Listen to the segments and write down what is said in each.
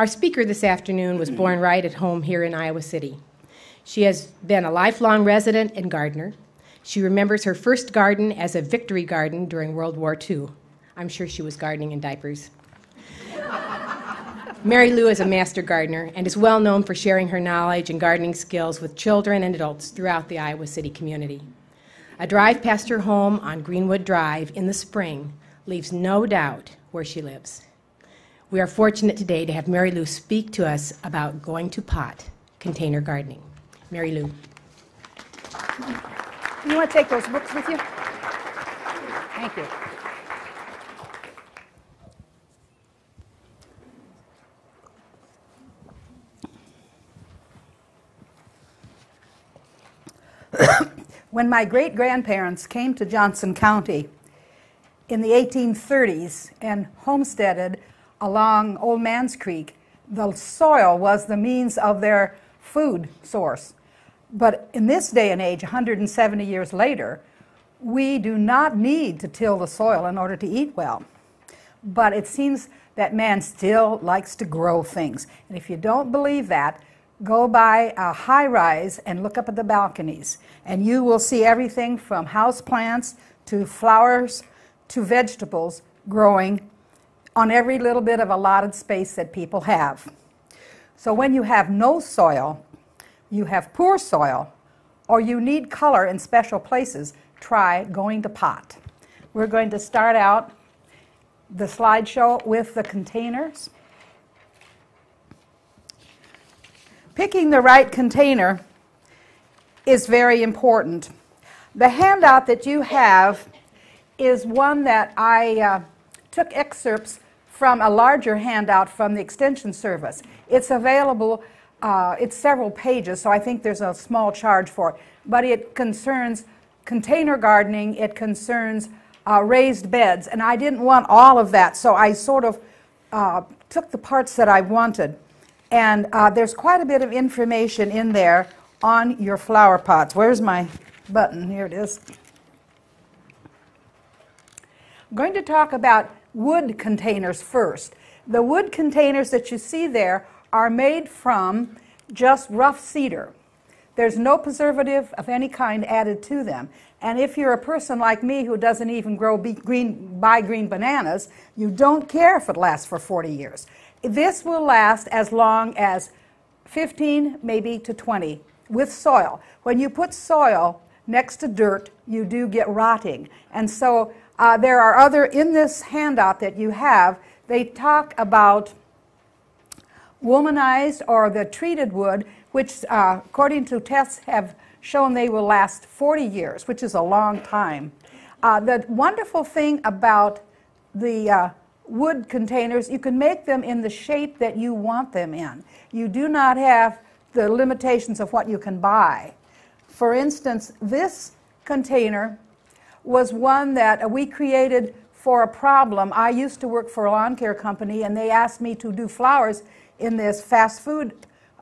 Our speaker this afternoon was born right at home here in Iowa City. She has been a lifelong resident and gardener. She remembers her first garden as a victory garden during World War II. I'm sure she was gardening in diapers. Marilou is a master gardener and is well known for sharing her knowledge and gardening skills with children and adults throughout the Iowa City community. A drive past her home on Greenwood Drive in the spring leaves no doubt where she lives. We are fortunate today to have Marilou speak to us about going to pot container gardening. Marilou. You want to take those books with you? Thank you. when my great grandparents came to Johnson County in the 1830s and homesteaded along Old Man's Creek, the soil was the means of their food source. But in this day and age, 170 years later, we do not need to till the soil in order to eat well. But it seems that man still likes to grow things. And if you don't believe that, go by a high rise and look up at the balconies, and you will see everything from house plants to flowers to vegetables growing on every little bit of allotted space that people have. So when you have no soil, you have poor soil, or you need color in special places, try going to pot. We're going to start out the slideshow with the containers. Picking the right container is very important. The handout that you have is one that I uh, took excerpts from a larger handout from the Extension Service. It's available, uh, it's several pages, so I think there's a small charge for it. But it concerns container gardening, it concerns uh, raised beds, and I didn't want all of that, so I sort of uh, took the parts that I wanted. And uh, there's quite a bit of information in there on your flower pots. Where's my button? Here it is. I'm going to talk about wood containers first. The wood containers that you see there are made from just rough cedar. There's no preservative of any kind added to them. And if you're a person like me who doesn't even grow green, buy green bananas, you don't care if it lasts for 40 years. This will last as long as 15, maybe to 20 with soil. When you put soil next to dirt, you do get rotting. And so uh, there are other, in this handout that you have, they talk about Wolmanized or the treated wood, which uh, according to tests have shown they will last 40 years, which is a long time. Uh, the wonderful thing about the uh, wood containers, you can make them in the shape that you want them in. You do not have the limitations of what you can buy. For instance, this container was one that we created for a problem. I used to work for a lawn care company and they asked me to do flowers in this fast food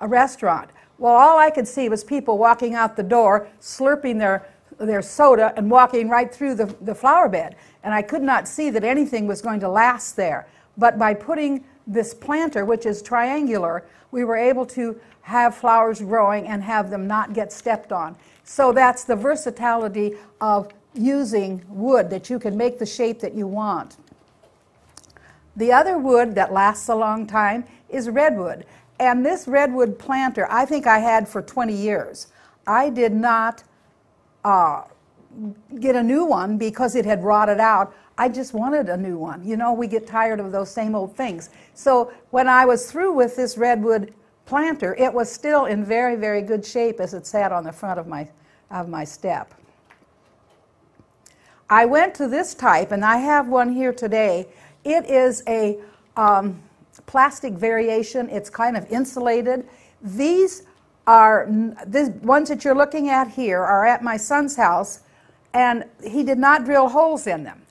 uh, restaurant. Well, all I could see was people walking out the door, slurping their, their soda and walking right through the, the flower bed and I could not see that anything was going to last there. But by putting this planter, which is triangular, we were able to have flowers growing and have them not get stepped on. So that's the versatility of using wood, that you can make the shape that you want. The other wood that lasts a long time is redwood. And this redwood planter, I think I had for 20 years. I did not uh, get a new one because it had rotted out. I just wanted a new one. You know, we get tired of those same old things. So when I was through with this redwood planter, it was still in very, very good shape as it sat on the front of my, of my step. I went to this type, and I have one here today. It is a um, plastic variation. It's kind of insulated. These are, the ones that you're looking at here are at my son's house and he did not drill holes in them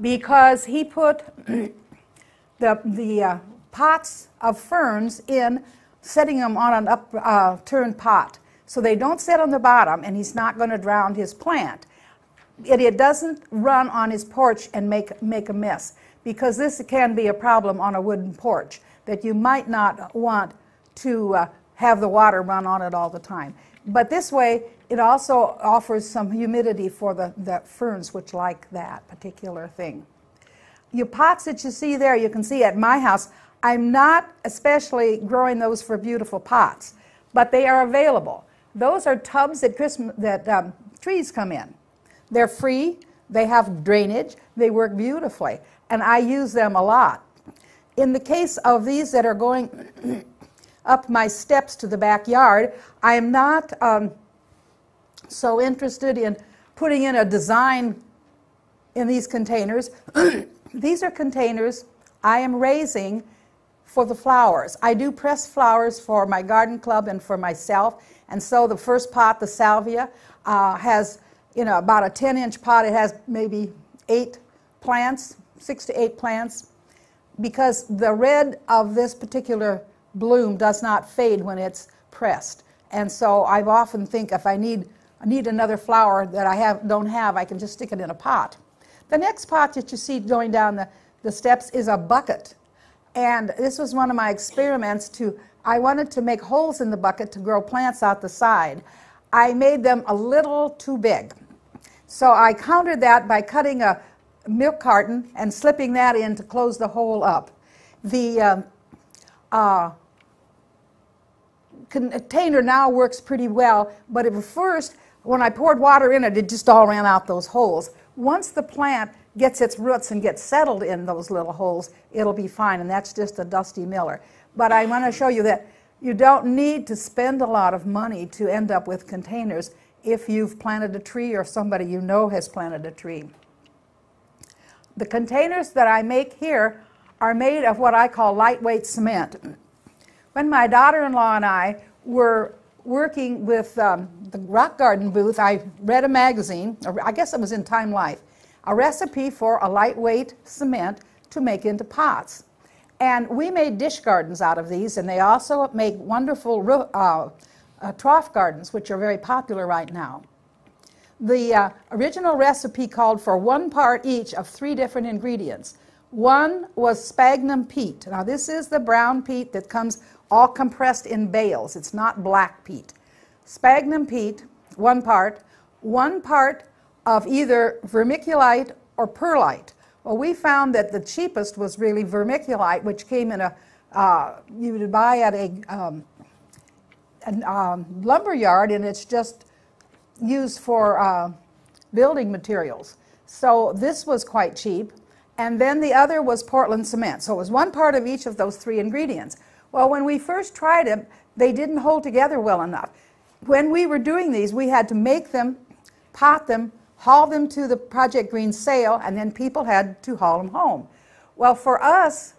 because he put the, the uh, pots of ferns in, setting them on an upturned uh, pot. So they don't sit on the bottom, and he's not going to drown his plant. It, doesn't run on his porch and make, make a mess because this can be a problem on a wooden porch that you might not want to uh, have the water run on it all the time. But this way, it also offers some humidity for the, the ferns, which like that particular thing. Your pots that you see there, you can see at my house, I'm not especially growing those for beautiful pots, but they are available. Those are tubs that, Christmas, that um, trees come in. They're free, they have drainage, they work beautifully, and I use them a lot. In the case of these that are going up my steps to the backyard, I am not um, so interested in putting in a design in these containers. these are containers I am raising for the flowers. I do press flowers for my garden club and for myself. And so the first pot, the salvia, uh, has you know about a 10 inch pot. It has maybe eight plants, six to eight plants, because the red of this particular bloom does not fade when it's pressed. And so I often think if I need I need another flower that I have, don't have, I can just stick it in a pot. The next pot that you see going down the, the steps is a bucket. And this was one of my experiments to, I wanted to make holes in the bucket to grow plants out the side. I made them a little too big. So I countered that by cutting a milk carton and slipping that in to close the hole up. The um, uh, container now works pretty well, but at first when I poured water in it, it just all ran out those holes. Once the plant gets its roots and gets settled in those little holes, it'll be fine, and that's just a Dusty Miller. But I want to show you that you don't need to spend a lot of money to end up with containers if you've planted a tree or somebody you know has planted a tree. The containers that I make here are made of what I call lightweight cement. When my daughter-in-law and I were working with um, the Rock Garden booth, I read a magazine, I guess it was in Time Life, a recipe for a lightweight cement to make into pots. And we made dish gardens out of these, and they also make wonderful uh, uh, trough gardens, which are very popular right now. The uh, original recipe called for one part each of three different ingredients. One was sphagnum peat. Now, this is the brown peat that comes all compressed in bales. It's not black peat. Sphagnum peat, one part, one part of either vermiculite or perlite. Well, we found that the cheapest was really vermiculite, which came in a, uh, you would buy at a, um, um, lumber yard, and it's just used for uh, building materials. So this was quite cheap. And then the other was Portland cement. So it was one part of each of those three ingredients. Well, when we first tried them, they didn't hold together well enough. When we were doing these, we had to make them, pot them, haul them to the Project Green sale, and then people had to haul them home. Well, for us,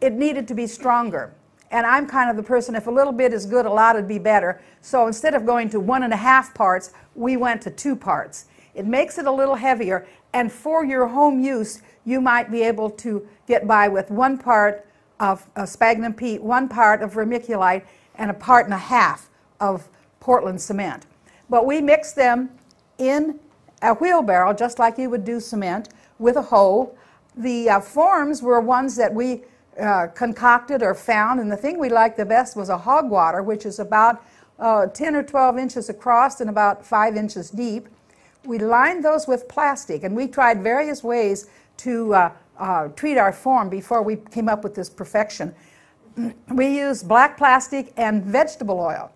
it needed to be stronger. And I'm kind of the person, if a little bit is good, a lot would be better. So instead of going to one and a half parts, we went to two parts. It makes it a little heavier, and for your home use, you might be able to get by with one part of uh, sphagnum peat, one part of vermiculite, and a part and a half of Portland cement. But we mix them in a wheelbarrow, just like you would do cement, with a hoe. The uh, forms were ones that we uh, concocted or found, and the thing we liked the best was a hog water, which is about uh, 10 or 12 inches across and about 5 inches deep. We lined those with plastic, and we tried various ways to uh, uh, treat our form before we came up with this perfection. We used black plastic and vegetable oil.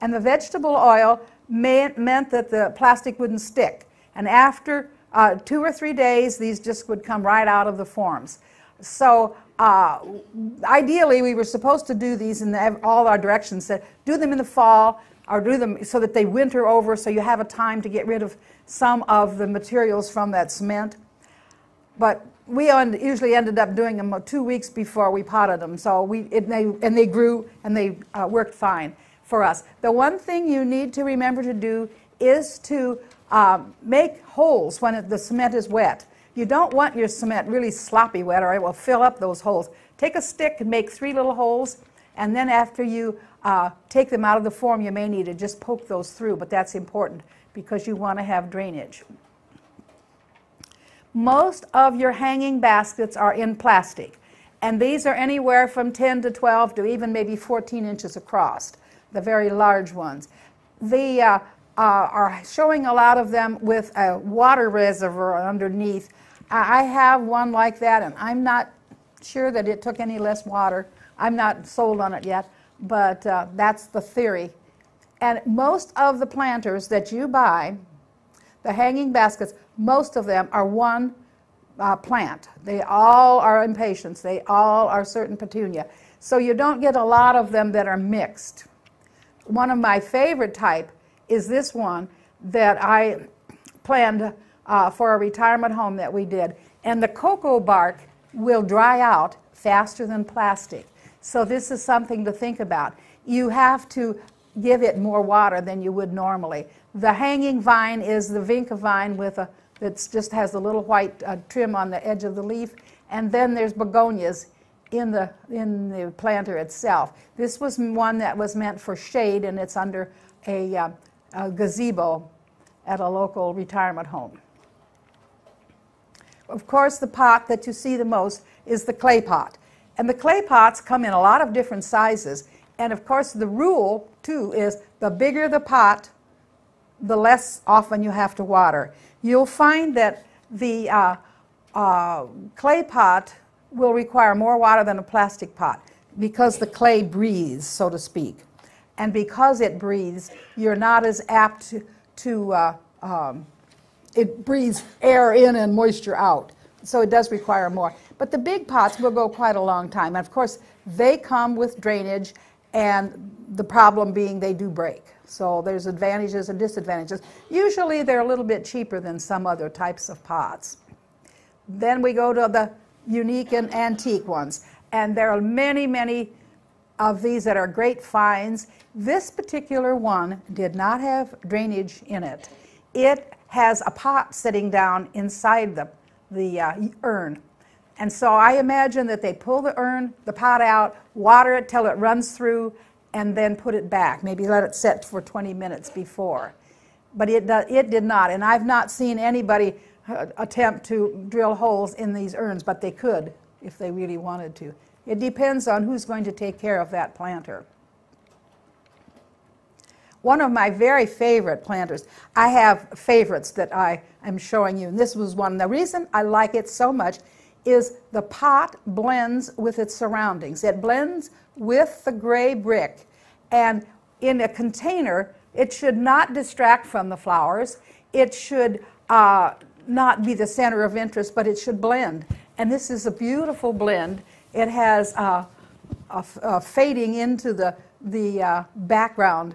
And the vegetable oil may, meant that the plastic wouldn't stick. And after uh, two or three days, these just would come right out of the forms. So uh, ideally, we were supposed to do these in the, all our directions. That do them in the fall, or do them so that they winter over, so you have a time to get rid of some of the materials from that cement. But we usually ended up doing them two weeks before we potted them. So we, it, they, and they grew and they uh, worked fine for us. The one thing you need to remember to do is to uh, make holes when it, the cement is wet. You don't want your cement really sloppy wet or it will fill up those holes. Take a stick and make three little holes, and then after you uh, take them out of the form, you may need to just poke those through, but that's important because you want to have drainage. Most of your hanging baskets are in plastic, and these are anywhere from 10 to 12 to even maybe 14 inches across, the very large ones. The uh, are showing a lot of them with a water reservoir underneath. I have one like that, and I'm not sure that it took any less water. I'm not sold on it yet, but uh, that's the theory. And most of the planters that you buy, the hanging baskets, most of them are one uh, plant. They all are impatiens. They all are certain petunia. So you don't get a lot of them that are mixed. One of my favorite type is this one that I planned uh, for a retirement home that we did. And the cocoa bark will dry out faster than plastic. So this is something to think about. You have to give it more water than you would normally. The hanging vine is the vinca vine with a that just has a little white uh, trim on the edge of the leaf, and then there's begonias in the in the planter itself. This was one that was meant for shade, and it's under a uh, a gazebo at a local retirement home. Of course, the pot that you see the most is the clay pot. And the clay pots come in a lot of different sizes. And of course, the rule, too, is the bigger the pot, the less often you have to water. You'll find that the uh, uh, clay pot will require more water than a plastic pot because the clay breathes, so to speak and because it breathes, you're not as apt to, to uh, um, it breathes air in and moisture out. So it does require more. But the big pots will go quite a long time. And of course, they come with drainage, and the problem being they do break. So there's advantages and disadvantages. Usually they're a little bit cheaper than some other types of pots. Then we go to the unique and antique ones. And there are many, many of these that are great finds. This particular one did not have drainage in it. It has a pot sitting down inside the, the uh, urn. And so I imagine that they pull the urn, the pot out, water it till it runs through, and then put it back. Maybe let it set for 20 minutes before. But it, it did not. And I've not seen anybody uh, attempt to drill holes in these urns, but they could if they really wanted to. It depends on who's going to take care of that planter. One of my very favorite planters, I have favorites that I am showing you, and this was one. The reason I like it so much is the pot blends with its surroundings. It blends with the gray brick, and in a container, it should not distract from the flowers. It should uh, not be the center of interest, but it should blend. And this is a beautiful blend. It has uh, a, a fading into the, the uh, background,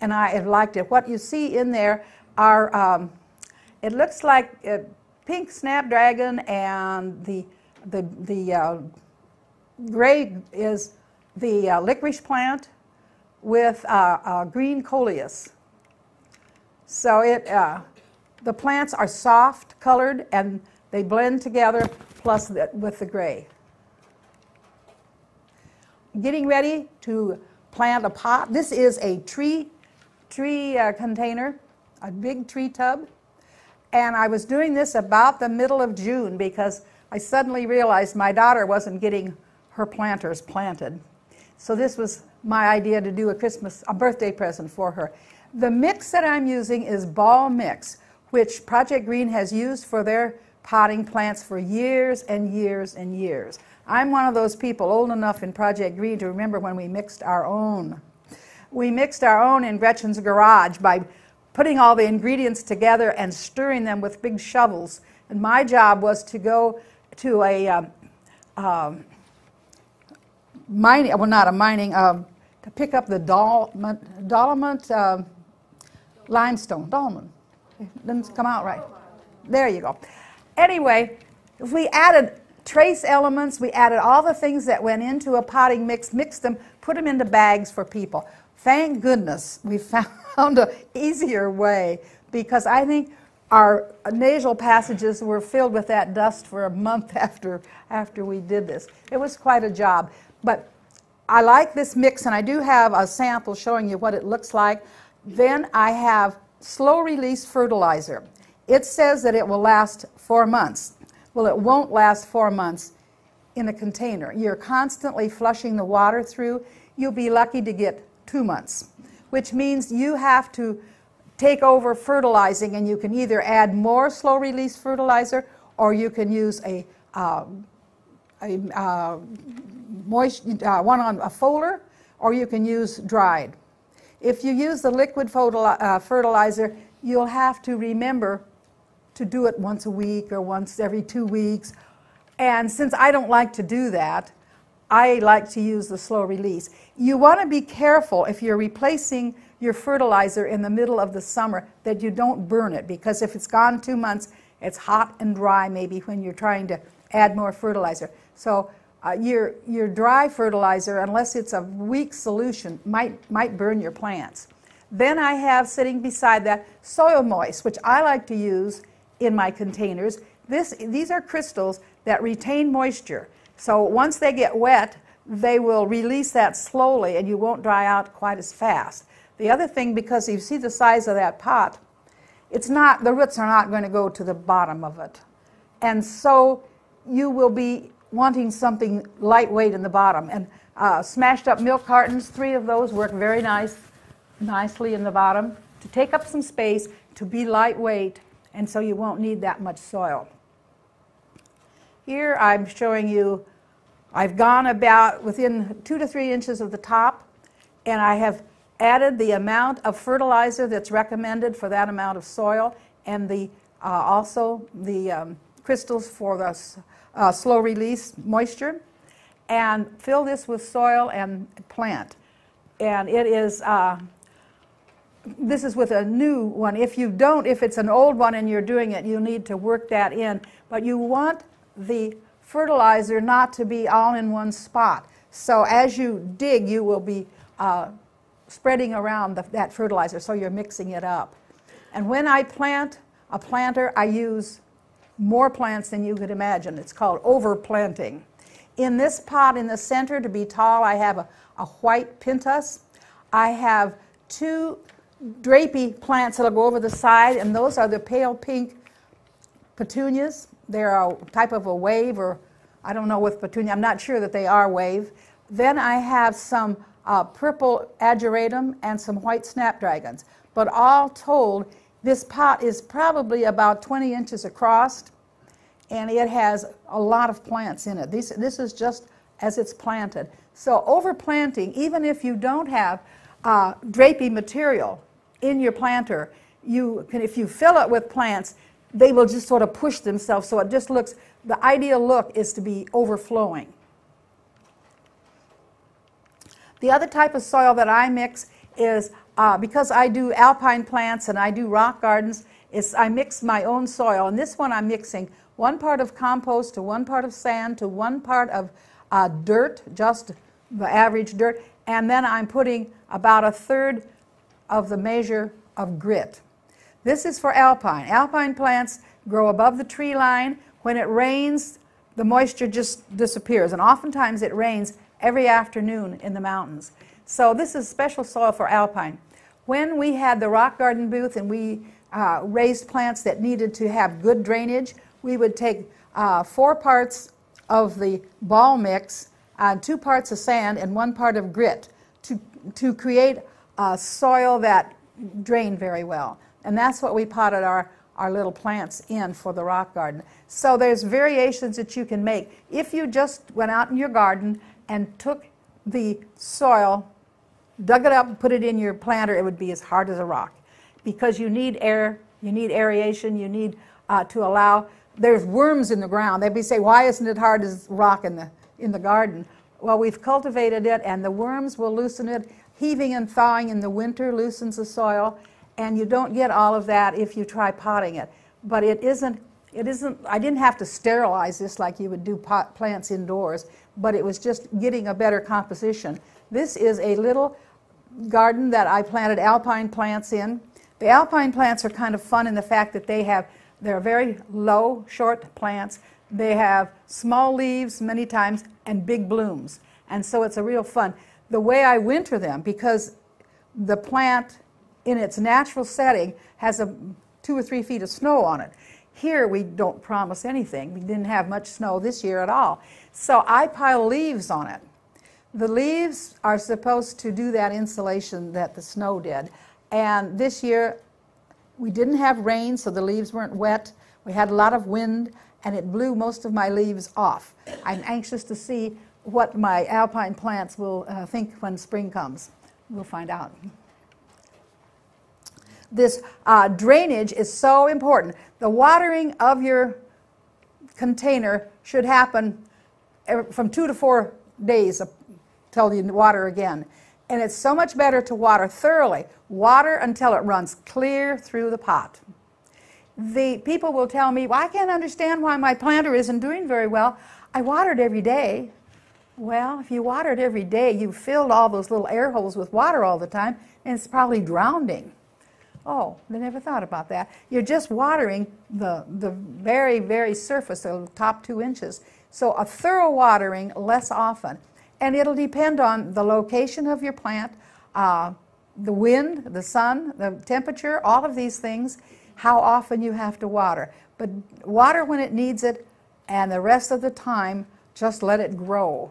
and I liked it. What you see in there are, um, it looks like a pink snapdragon, and the, the, the uh, gray is the uh, licorice plant with uh, green coleus. So it, uh, the plants are soft colored and they blend together plus the, with the gray getting ready to plant a pot. This is a tree, tree uh, container, a big tree tub. And I was doing this about the middle of June because I suddenly realized my daughter wasn't getting her planters planted. So this was my idea to do a Christmas, a birthday present for her. The mix that I'm using is ball mix, which Project Green has used for their potting plants for years and years and years. I'm one of those people old enough in Project Green to remember when we mixed our own. We mixed our own in Gretchen's garage by putting all the ingredients together and stirring them with big shovels. And my job was to go to a um, um, mining, well, not a mining, um, to pick up the dolomite, uh, limestone. Dolomite. It doesn't come out right. There you go. Anyway, if we added trace elements. We added all the things that went into a potting mix, mixed them, put them into bags for people. Thank goodness we found an easier way because I think our nasal passages were filled with that dust for a month after, after we did this. It was quite a job. But I like this mix, and I do have a sample showing you what it looks like. Then I have slow release fertilizer. It says that it will last four months. Well, it won't last four months in a container. You're constantly flushing the water through. You'll be lucky to get two months, which means you have to take over fertilizing, and you can either add more slow release fertilizer or you can use a, uh, a uh, moist, uh, one on a foliar or you can use dried. If you use the liquid uh, fertilizer, you'll have to remember to do it once a week or once every two weeks. And since I don't like to do that, I like to use the slow release. You want to be careful if you're replacing your fertilizer in the middle of the summer that you don't burn it because if it's gone two months, it's hot and dry maybe when you're trying to add more fertilizer. So uh, your, your dry fertilizer, unless it's a weak solution, might, might burn your plants. Then I have sitting beside that soil moist, which I like to use in my containers. This, these are crystals that retain moisture. So once they get wet, they will release that slowly and you won't dry out quite as fast. The other thing, because you see the size of that pot, it's not, the roots are not going to go to the bottom of it. And so you will be wanting something lightweight in the bottom. And uh, smashed up milk cartons, three of those work very nice, nicely in the bottom to take up some space, to be lightweight, and so you won't need that much soil. Here I'm showing you, I've gone about within two to three inches of the top, and I have added the amount of fertilizer that's recommended for that amount of soil, and the uh, also the um, crystals for the uh, slow release moisture, and fill this with soil and plant. And it is, uh, this is with a new one. If you don't, if it's an old one and you're doing it, you need to work that in. But you want the fertilizer not to be all in one spot. So as you dig, you will be uh, spreading around the, that fertilizer, so you're mixing it up. And when I plant a planter, I use more plants than you could imagine. It's called overplanting. In this pot in the center, to be tall, I have a, a white pentas. I have two drapey plants that'll go over the side, and those are the pale pink petunias. They're a type of a wave, or I don't know with petunia, I'm not sure that they are wave. Then I have some uh, purple ageratum and some white snapdragons. But all told, this pot is probably about 20 inches across, and it has a lot of plants in it. This, this is just as it's planted. So overplanting, even if you don't have uh, drapey material in your planter, you can, if you fill it with plants, they will just sort of push themselves so it just looks, the ideal look is to be overflowing. The other type of soil that I mix is uh, because I do alpine plants and I do rock gardens, is I mix my own soil. And this one I'm mixing one part of compost to one part of sand to one part of uh, dirt, just the average dirt, and then I'm putting about a third of the measure of grit. This is for alpine. Alpine plants grow above the tree line. When it rains, the moisture just disappears, and oftentimes it rains every afternoon in the mountains. So this is special soil for alpine. When we had the rock garden booth and we uh, raised plants that needed to have good drainage, we would take uh, four parts of the ball mix, uh, two parts of sand, and one part of grit to, to create a soil that drained very well. And that's what we potted our, our little plants in for the rock garden. So there's variations that you can make. If you just went out in your garden and took the soil dug it up and put it in your planter, it would be as hard as a rock because you need air, you need aeration, you need uh, to allow. There's worms in the ground. They'd be say, why isn't it hard as rock in the in the garden? Well, we've cultivated it, and the worms will loosen it. Heaving and thawing in the winter loosens the soil, and you don't get all of that if you try potting it. But it isn't. It isn't. I didn't have to sterilize this like you would do pot plants indoors, but it was just getting a better composition. This is a little garden that I planted alpine plants in. The alpine plants are kind of fun in the fact that they have, they're very low, short plants. They have small leaves many times and big blooms. And so it's a real fun. The way I winter them, because the plant in its natural setting has a two or three feet of snow on it. Here we don't promise anything. We didn't have much snow this year at all. So I pile leaves on it. The leaves are supposed to do that insulation that the snow did. And this year we didn't have rain, so the leaves weren't wet. We had a lot of wind, and it blew most of my leaves off. I'm anxious to see what my alpine plants will uh, think when spring comes. We'll find out. This uh, drainage is so important. The watering of your container should happen from two to four days until you water again. And it's so much better to water thoroughly. Water until it runs clear through the pot. The people will tell me, well, I can't understand why my planter isn't doing very well. I watered every day. Well, if you watered every day, you filled all those little air holes with water all the time, and it's probably drowning. Oh, they never thought about that. You're just watering the, the very, very surface, the top two inches. So a thorough watering less often. And it'll depend on the location of your plant, uh, the wind, the sun, the temperature, all of these things, how often you have to water. But water when it needs it, and the rest of the time, just let it grow.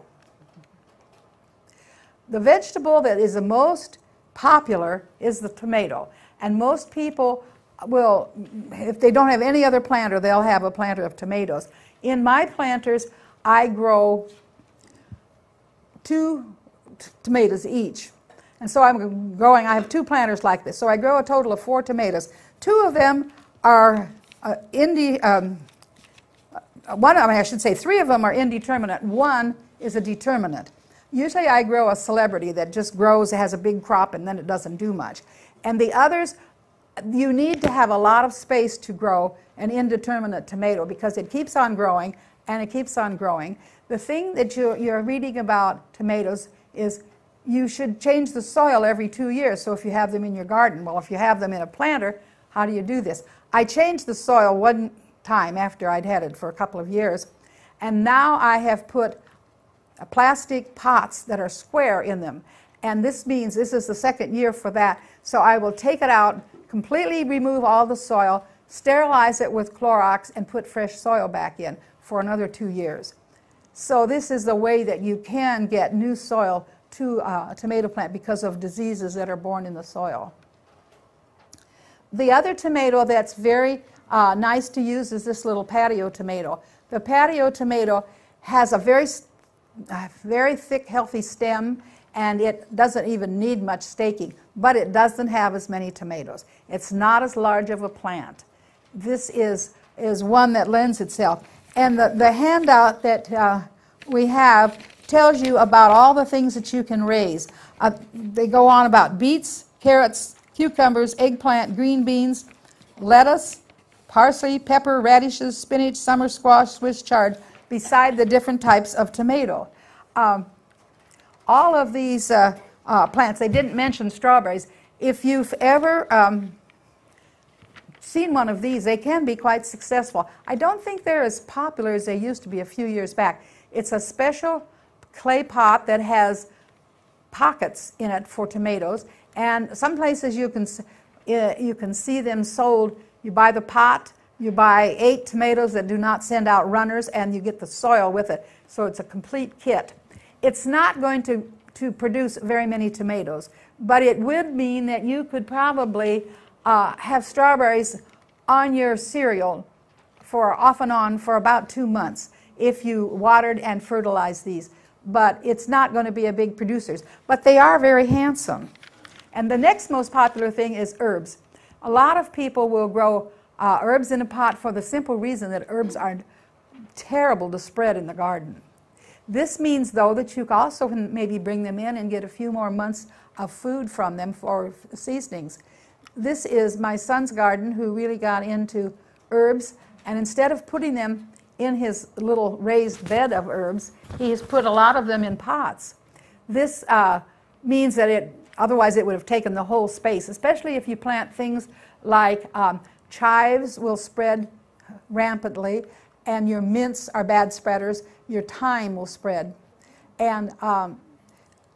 The vegetable that is the most popular is the tomato. And most people will, if they don't have any other planter, they'll have a planter of tomatoes. In my planters, I grow two tomatoes each. And so I'm growing, I have two planters like this. So I grow a total of four tomatoes. Two of them are uh, indi, um, one, I, I should say three of them are indeterminate. One is a determinate. Usually I grow a celebrity that just grows, has a big crop, and then it doesn't do much. And the others, you need to have a lot of space to grow an indeterminate tomato because it keeps on growing and it keeps on growing. The thing that you're, you're reading about tomatoes is you should change the soil every two years. So if you have them in your garden, well, if you have them in a planter, how do you do this? I changed the soil one time after I'd had it for a couple of years, and now I have put plastic pots that are square in them. And this means this is the second year for that. So I will take it out, completely remove all the soil, sterilize it with Clorox, and put fresh soil back in for another two years. So this is the way that you can get new soil to uh, a tomato plant because of diseases that are born in the soil. The other tomato that's very uh, nice to use is this little patio tomato. The patio tomato has a very a very thick, healthy stem, and it doesn't even need much staking, but it doesn't have as many tomatoes. It's not as large of a plant. This is, is one that lends itself. And the, the handout that uh, we have tells you about all the things that you can raise. Uh, they go on about beets, carrots, cucumbers, eggplant, green beans, lettuce, parsley, pepper, radishes, spinach, summer squash, Swiss chard, beside the different types of tomato. Um, all of these uh, uh, plants, they didn't mention strawberries. If you've ever um, seen one of these, they can be quite successful. I don't think they're as popular as they used to be a few years back. It's a special clay pot that has pockets in it for tomatoes, and some places you can, uh, you can see them sold. You buy the pot, you buy eight tomatoes that do not send out runners, and you get the soil with it. So it's a complete kit. It's not going to, to produce very many tomatoes, but it would mean that you could probably uh, have strawberries on your cereal for off and on for about two months if you watered and fertilized these. But it's not going to be a big producers. But they are very handsome. And the next most popular thing is herbs. A lot of people will grow uh, herbs in a pot for the simple reason that herbs are terrible to spread in the garden. This means, though, that you can also maybe bring them in and get a few more months of food from them for seasonings. This is my son's garden who really got into herbs, and instead of putting them in his little raised bed of herbs, he has put a lot of them in pots. This uh, means that it, otherwise it would have taken the whole space, especially if you plant things like um, chives will spread rampantly, and your mints are bad spreaders, your thyme will spread. And um,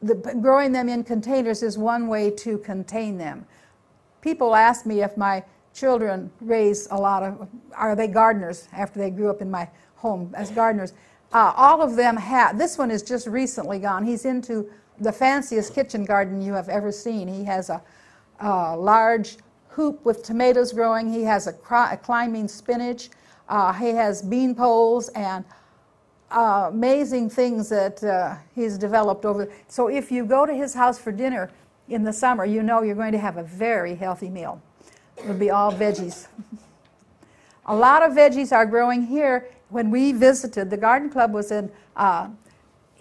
the, growing them in containers is one way to contain them. People ask me if my children raise a lot of, are they gardeners after they grew up in my home as gardeners? Uh, all of them have, this one is just recently gone. He's into the fanciest kitchen garden you have ever seen. He has a, a large hoop with tomatoes growing. He has a, a climbing spinach. Uh, he has bean poles and uh, amazing things that uh, he's developed over. So if you go to his house for dinner in the summer, you know you're going to have a very healthy meal. It'll be all veggies. a lot of veggies are growing here. When we visited, the garden club was in, uh,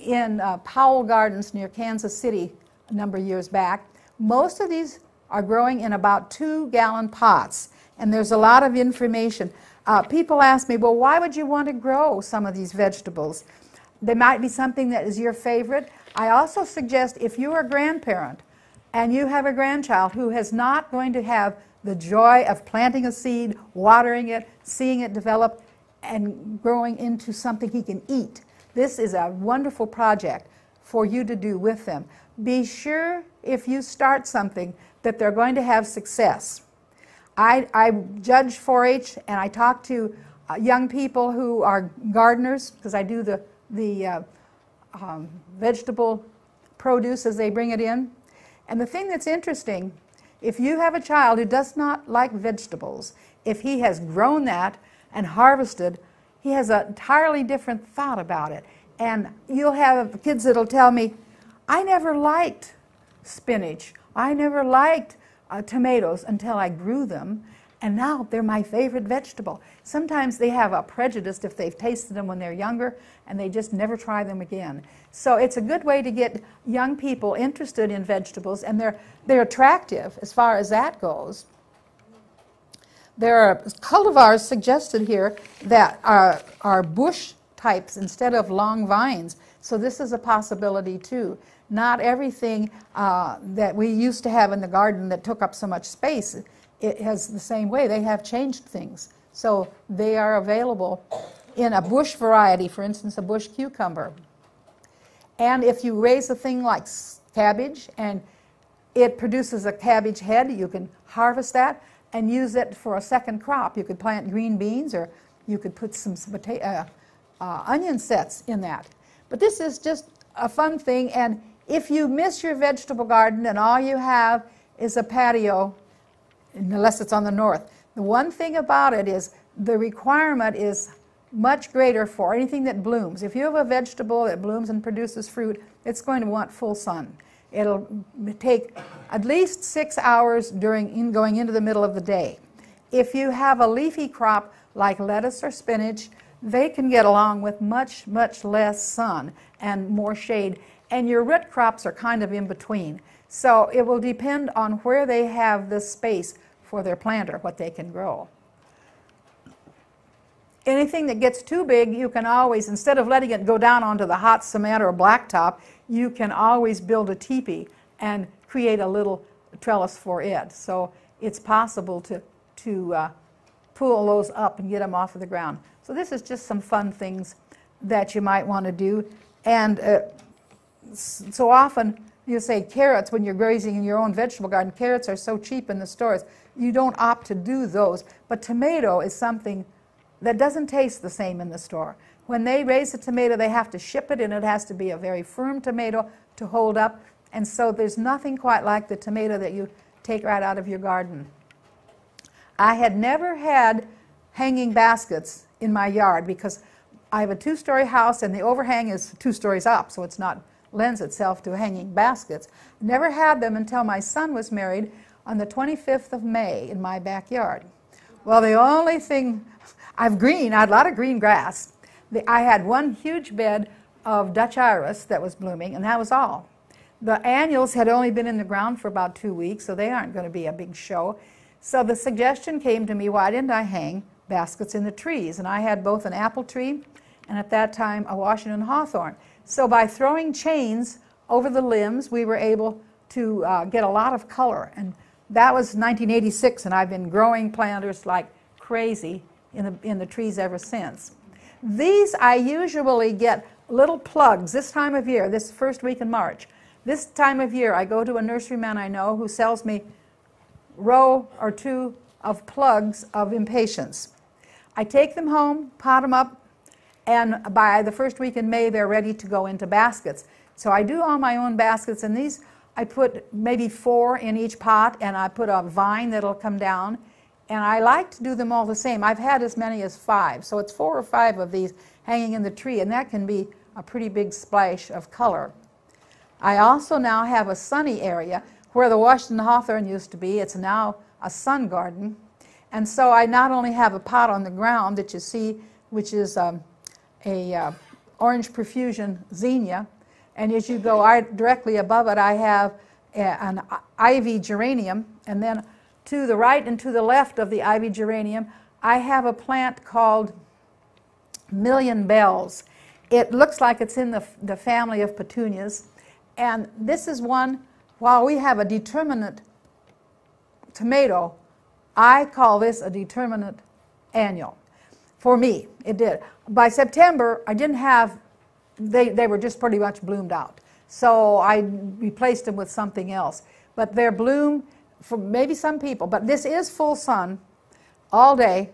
in uh, Powell Gardens near Kansas City a number of years back. Most of these are growing in about two gallon pots, and there's a lot of information. Uh, people ask me, well, why would you want to grow some of these vegetables? They might be something that is your favorite. I also suggest if you're a grandparent and you have a grandchild who is not going to have the joy of planting a seed, watering it, seeing it develop, and growing into something he can eat. This is a wonderful project for you to do with them. Be sure if you start something that they're going to have success. I, I judge 4 H and I talk to uh, young people who are gardeners because I do the, the uh, um, vegetable produce as they bring it in. And the thing that's interesting if you have a child who does not like vegetables, if he has grown that and harvested, he has an entirely different thought about it. And you'll have kids that'll tell me, I never liked spinach. I never liked uh, tomatoes until I grew them, and now they're my favorite vegetable. Sometimes they have a prejudice if they've tasted them when they're younger and they just never try them again. So it's a good way to get young people interested in vegetables, and they're, they're attractive as far as that goes. There are cultivars suggested here that are, are bush types instead of long vines. So this is a possibility too. Not everything uh, that we used to have in the garden that took up so much space, it has the same way. They have changed things. So they are available in a bush variety, for instance, a bush cucumber. And if you raise a thing like cabbage and it produces a cabbage head, you can harvest that and use it for a second crop. You could plant green beans or you could put some uh, uh, onion sets in that. But this is just a fun thing. And if you miss your vegetable garden and all you have is a patio, unless it's on the north, the one thing about it is the requirement is much greater for anything that blooms. If you have a vegetable that blooms and produces fruit, it's going to want full sun. It'll take at least six hours during in going into the middle of the day. If you have a leafy crop like lettuce or spinach, they can get along with much, much less sun and more shade. And your root crops are kind of in between. So it will depend on where they have the space for their planter, what they can grow anything that gets too big, you can always, instead of letting it go down onto the hot cement or blacktop, you can always build a teepee and create a little trellis for it. So it's possible to, to uh, pull those up and get them off of the ground. So this is just some fun things that you might want to do. And uh, so often you say carrots when you're grazing in your own vegetable garden, carrots are so cheap in the stores. You don't opt to do those. But tomato is something that doesn't taste the same in the store. When they raise a tomato, they have to ship it, and it has to be a very firm tomato to hold up. And so there's nothing quite like the tomato that you take right out of your garden. I had never had hanging baskets in my yard because I have a two-story house and the overhang is two stories up, so it's not lends itself to hanging baskets. Never had them until my son was married on the 25th of May in my backyard. Well, the only thing I've green, I had a lot of green grass. The, I had one huge bed of Dutch iris that was blooming, and that was all. The annuals had only been in the ground for about two weeks, so they aren't going to be a big show. So the suggestion came to me, why didn't I hang baskets in the trees? And I had both an apple tree and at that time a Washington hawthorn. So by throwing chains over the limbs, we were able to uh, get a lot of color. And that was 1986, and I've been growing planters like crazy in the, in the trees ever since. These I usually get little plugs this time of year, this first week in March. This time of year, I go to a nurseryman I know who sells me row or two of plugs of impatiens. I take them home, pot them up, and by the first week in May, they're ready to go into baskets. So I do all my own baskets, and these I put maybe four in each pot, and I put a vine that'll come down. And I like to do them all the same. I've had as many as five, so it's four or five of these hanging in the tree, and that can be a pretty big splash of color. I also now have a sunny area where the Washington hawthorn used to be. It's now a sun garden. And so I not only have a pot on the ground that you see, which is um, a uh, orange profusion zinnia, and as you go I, directly above it, I have a, an ivy geranium, and then to the right and to the left of the ivy geranium, I have a plant called Million Bells. It looks like it's in the, the family of petunias, and this is one, while we have a determinate tomato, I call this a determinate annual. For me, it did. By September, I didn't have, they, they were just pretty much bloomed out. So I replaced them with something else. But their bloom, for maybe some people, but this is full sun all day,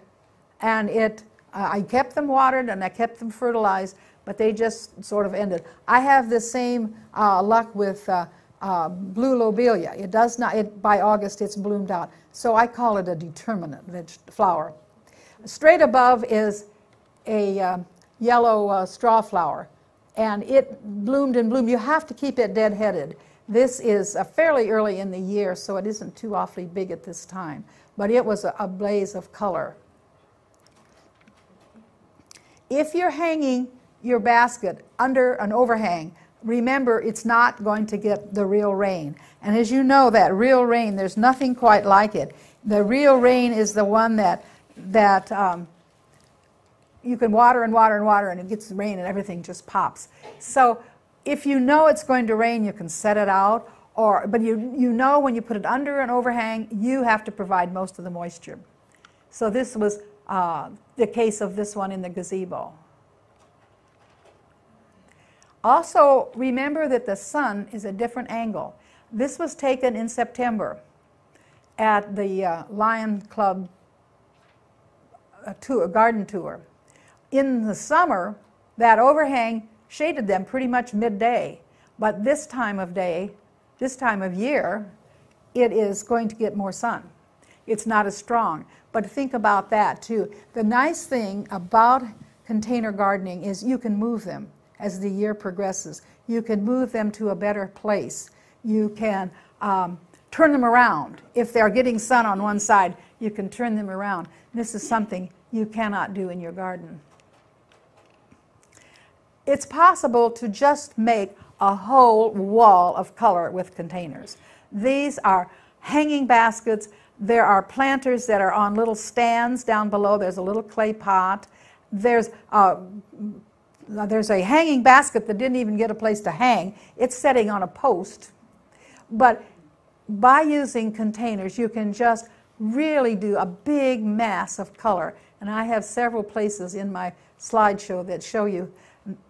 and it, uh, I kept them watered and I kept them fertilized, but they just sort of ended. I have the same uh, luck with uh, uh, blue lobelia. It does not, it, by August it's bloomed out. So I call it a determinate veg- flower. Straight above is a uh, yellow uh, straw flower, and it bloomed and bloomed. You have to keep it dead-headed. This is uh, fairly early in the year, so it isn't too awfully big at this time, but it was a, a blaze of color. If you're hanging your basket under an overhang, remember it's not going to get the real rain. And as you know, that real rain, there's nothing quite like it. The real rain is the one that, that um, you can water and water and water and it gets rain and everything just pops. So if you know it's going to rain, you can set it out. Or, but you, you know when you put it under an overhang, you have to provide most of the moisture. So this was uh, the case of this one in the gazebo. Also, remember that the sun is a different angle. This was taken in September at the uh, Lion Club uh, tour, garden tour. In the summer, that overhang shaded them pretty much midday. But this time of day, this time of year, it is going to get more sun. It's not as strong. But think about that too. The nice thing about container gardening is you can move them as the year progresses. You can move them to a better place. You can um, turn them around. If they're getting sun on one side, you can turn them around. This is something you cannot do in your garden. It's possible to just make a whole wall of color with containers. These are hanging baskets. There are planters that are on little stands down below. There's a little clay pot. There's uh, there's a hanging basket that didn't even get a place to hang. It's setting on a post. But by using containers, you can just really do a big mass of color. And I have several places in my slideshow that show you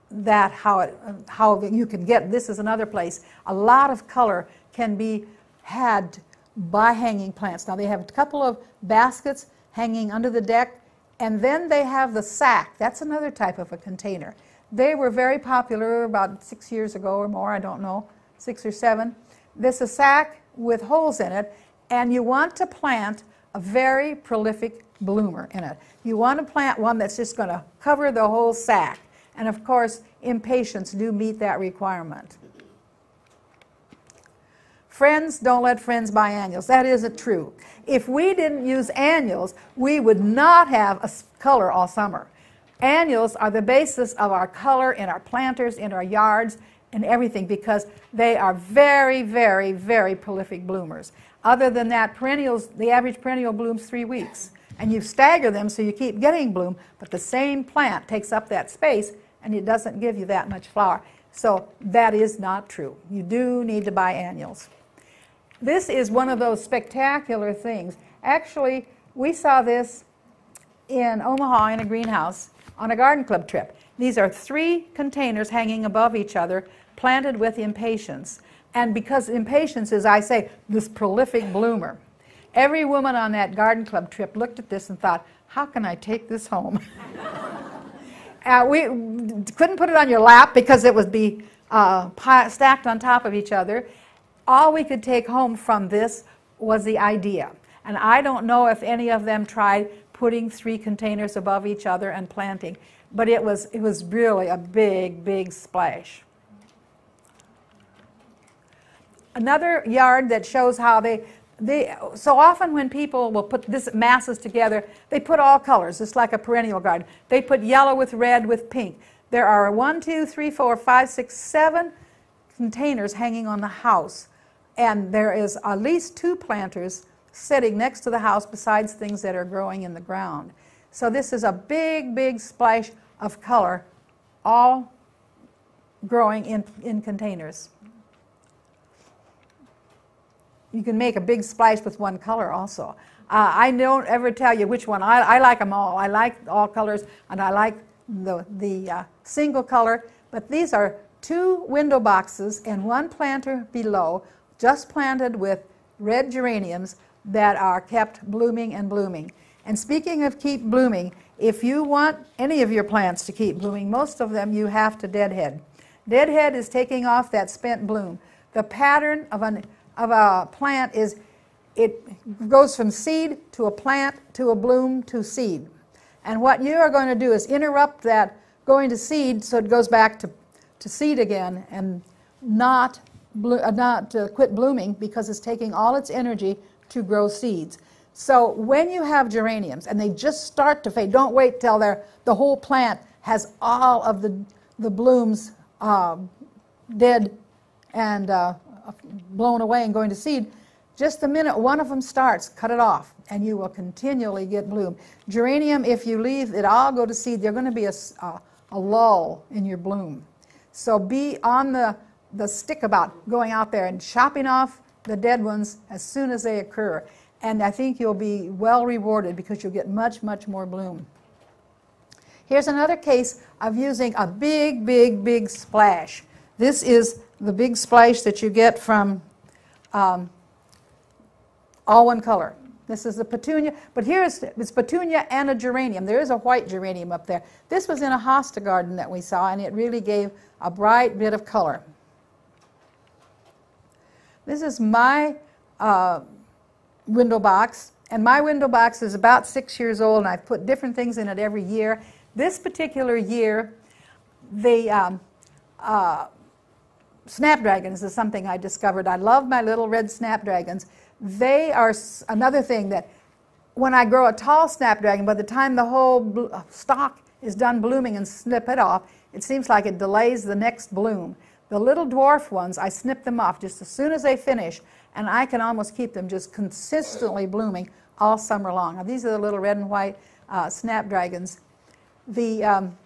that how, it, how you can get, this is another place, a lot of color can be had by hanging plants. Now they have a couple of baskets hanging under the deck and then they have the sack. That's another type of a container. They were very popular about six years ago or more, I don't know, six or seven. This is a sack with holes in it, and you want to plant a very prolific bloomer in it. You want to plant one that's just going to cover the whole sack. And of course, impatiens do meet that requirement. Friends don't let friends buy annuals. That isn't true. If we didn't use annuals, we would not have a color all summer. Annuals are the basis of our color in our planters, in our yards, and everything because they are very, very, very prolific bloomers. Other than that, perennials, the average perennial blooms three weeks. And you stagger them so you keep getting bloom, but the same plant takes up that space and it doesn't give you that much flower. So that is not true. You do need to buy annuals. This is one of those spectacular things. Actually, we saw this in Omaha in a greenhouse on a garden club trip. These are three containers hanging above each other, planted with impatiens. And because impatiens is, I say, this prolific bloomer. Every woman on that garden club trip looked at this and thought, how can I take this home? uh, we couldn't put it on your lap because it would be uh, stacked on top of each other. All we could take home from this was the idea. And I don't know if any of them tried putting three containers above each other and planting, but it was, it was really a big, big splash. Another yard that shows how they, they, so often when people will put this masses together, they put all colors, It's like a perennial garden. They put yellow with red with pink. There are one, two, three, four, five, six, seven containers hanging on the house. And there is at least two planters sitting next to the house besides things that are growing in the ground. So this is a big, big splash of color, all growing in, in containers. You can make a big splash with one color also. Uh, I don't ever tell you which one. I, I, like them all. I like all colors, and I like the, the uh, single color. But these are two window boxes and one planter below, just planted with red geraniums that are kept blooming and blooming. And speaking of keep blooming, if you want any of your plants to keep blooming, most of them you have to deadhead. Deadhead is taking off that spent bloom. The pattern of, an, of a plant is it goes from seed to a plant to a bloom to seed. And what you are going to do is interrupt that going to seed so it goes back to, to seed again and not, uh, not uh, quit blooming because it's taking all its energy to grow seeds. So when you have geraniums and they just start to fade, don't wait till the whole plant has all of the, the blooms uh, dead and uh, blown away and going to seed. Just the minute one of them starts, cut it off, and you will continually get bloom. Geranium, if you leave it all go to seed, there's going to be a, a, a lull in your bloom. So be on the, the stick about going out there and chopping off the dead ones as soon as they occur. And I think you'll be well rewarded because you'll get much, much more bloom. Here's another case of using a big, big, big splash. This is the big splash that you get from um, all one color. This is the petunia, but here's it's petunia and a geranium. There is a white geranium up there. This was in a hosta garden that we saw, and it really gave a bright bit of color. This is my uh, window box, and my window box is about six years old, and I've put different things in it every year. This particular year, the um, uh, snapdragons is something I discovered. I love my little red snapdragons. They are another thing that when I grow a tall snapdragon, by the time the whole uh, stalk is done blooming and snip it off, it seems like it delays the next bloom. The little dwarf ones, I snip them off just as soon as they finish, and I can almost keep them just consistently blooming all summer long. Now, these are the little red and white uh, snapdragons. The um,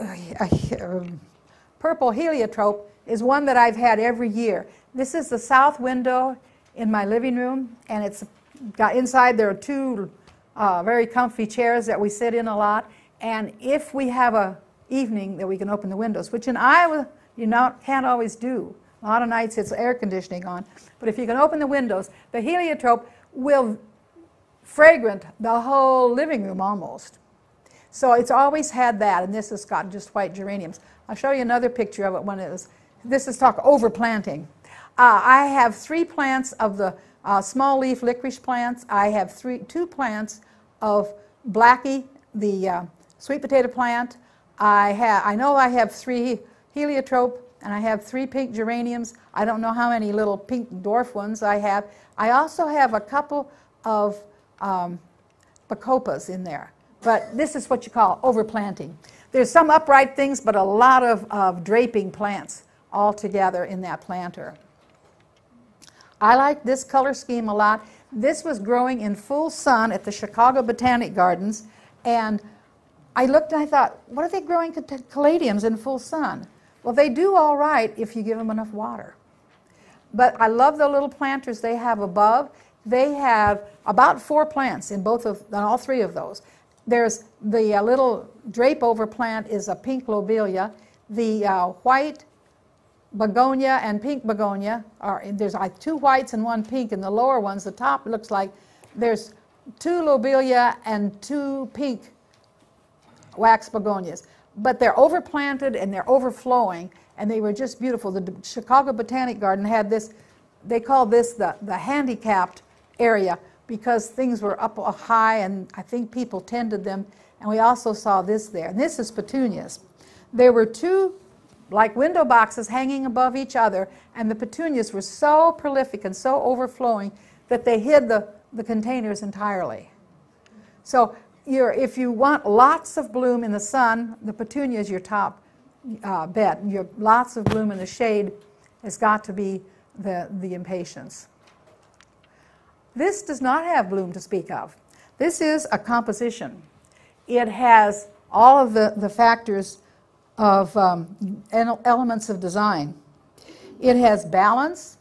uh, purple heliotrope is one that I've had every year. This is the south window in my living room, and it's got inside there are two uh, very comfy chairs that we sit in a lot. And if we have a evening that we can open the windows, which in Iowa you not, can't always do. A lot of nights it's air conditioning on. But if you can open the windows, the heliotrope will fragrant the whole living room almost. So it's always had that, and this has got just white geraniums. I'll show you another picture of it when it was, this is talk overplanting. Uh, I have three plants of the uh, small leaf licorice plants. I have three, two plants of blackie, the uh, sweet potato plant. I, have, I know I have three heliotrope, and I have three pink geraniums. I don't know how many little pink dwarf ones I have. I also have a couple of um, bacopas in there. But this is what you call overplanting. There's some upright things, but a lot of, of draping plants all together in that planter. I like this color scheme a lot. This was growing in full sun at the Chicago Botanic Gardens, and I looked and I thought, what are they growing caladiums in full sun? Well, they do all right if you give them enough water. But I love the little planters they have above. They have about four plants in both of, all three of those. There's the uh, little drape over plant is a pink lobelia. The uh, white begonia and pink begonia are there's like two whites and one pink in the lower ones the top looks like there's two lobelia and two pink wax begonias. But they're overplanted and they're overflowing and they were just beautiful. The chicago botanic garden had this they call this the, the handicapped area because things were up high and i think people tended them and we also saw this there and this is petunias there were two like window boxes hanging above each other, and the petunias were so prolific and so overflowing that they hid the, the containers entirely. So if you want lots of bloom in the sun, the petunia is your top uh, bet. Your, lots of bloom in the shade has got to be the, the impatiens. This does not have bloom to speak of. This is a composition. It has all of the, the factors of um, elements of design. It has balance,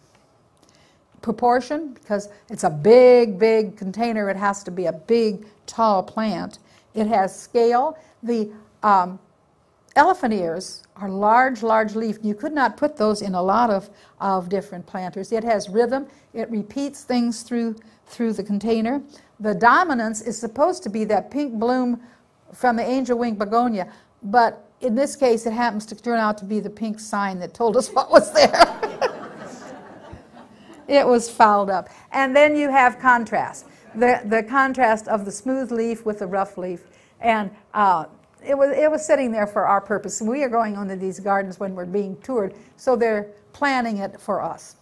proportion, because it's a big, big container. It has to be a big, tall plant. It has scale. The um, elephant ears are large, large leaf. You could not put those in a lot of, of different planters. It has rhythm. It repeats things through, through the container. The dominance is supposed to be that pink bloom from the angel wing begonia, but in this case, it happens to turn out to be the pink sign that told us what was there. it was fouled up. And then you have contrast the, the contrast of the smooth leaf with the rough leaf. And uh, it, was, it was sitting there for our purpose. And we are going onto these gardens when we're being toured, so they're planning it for us.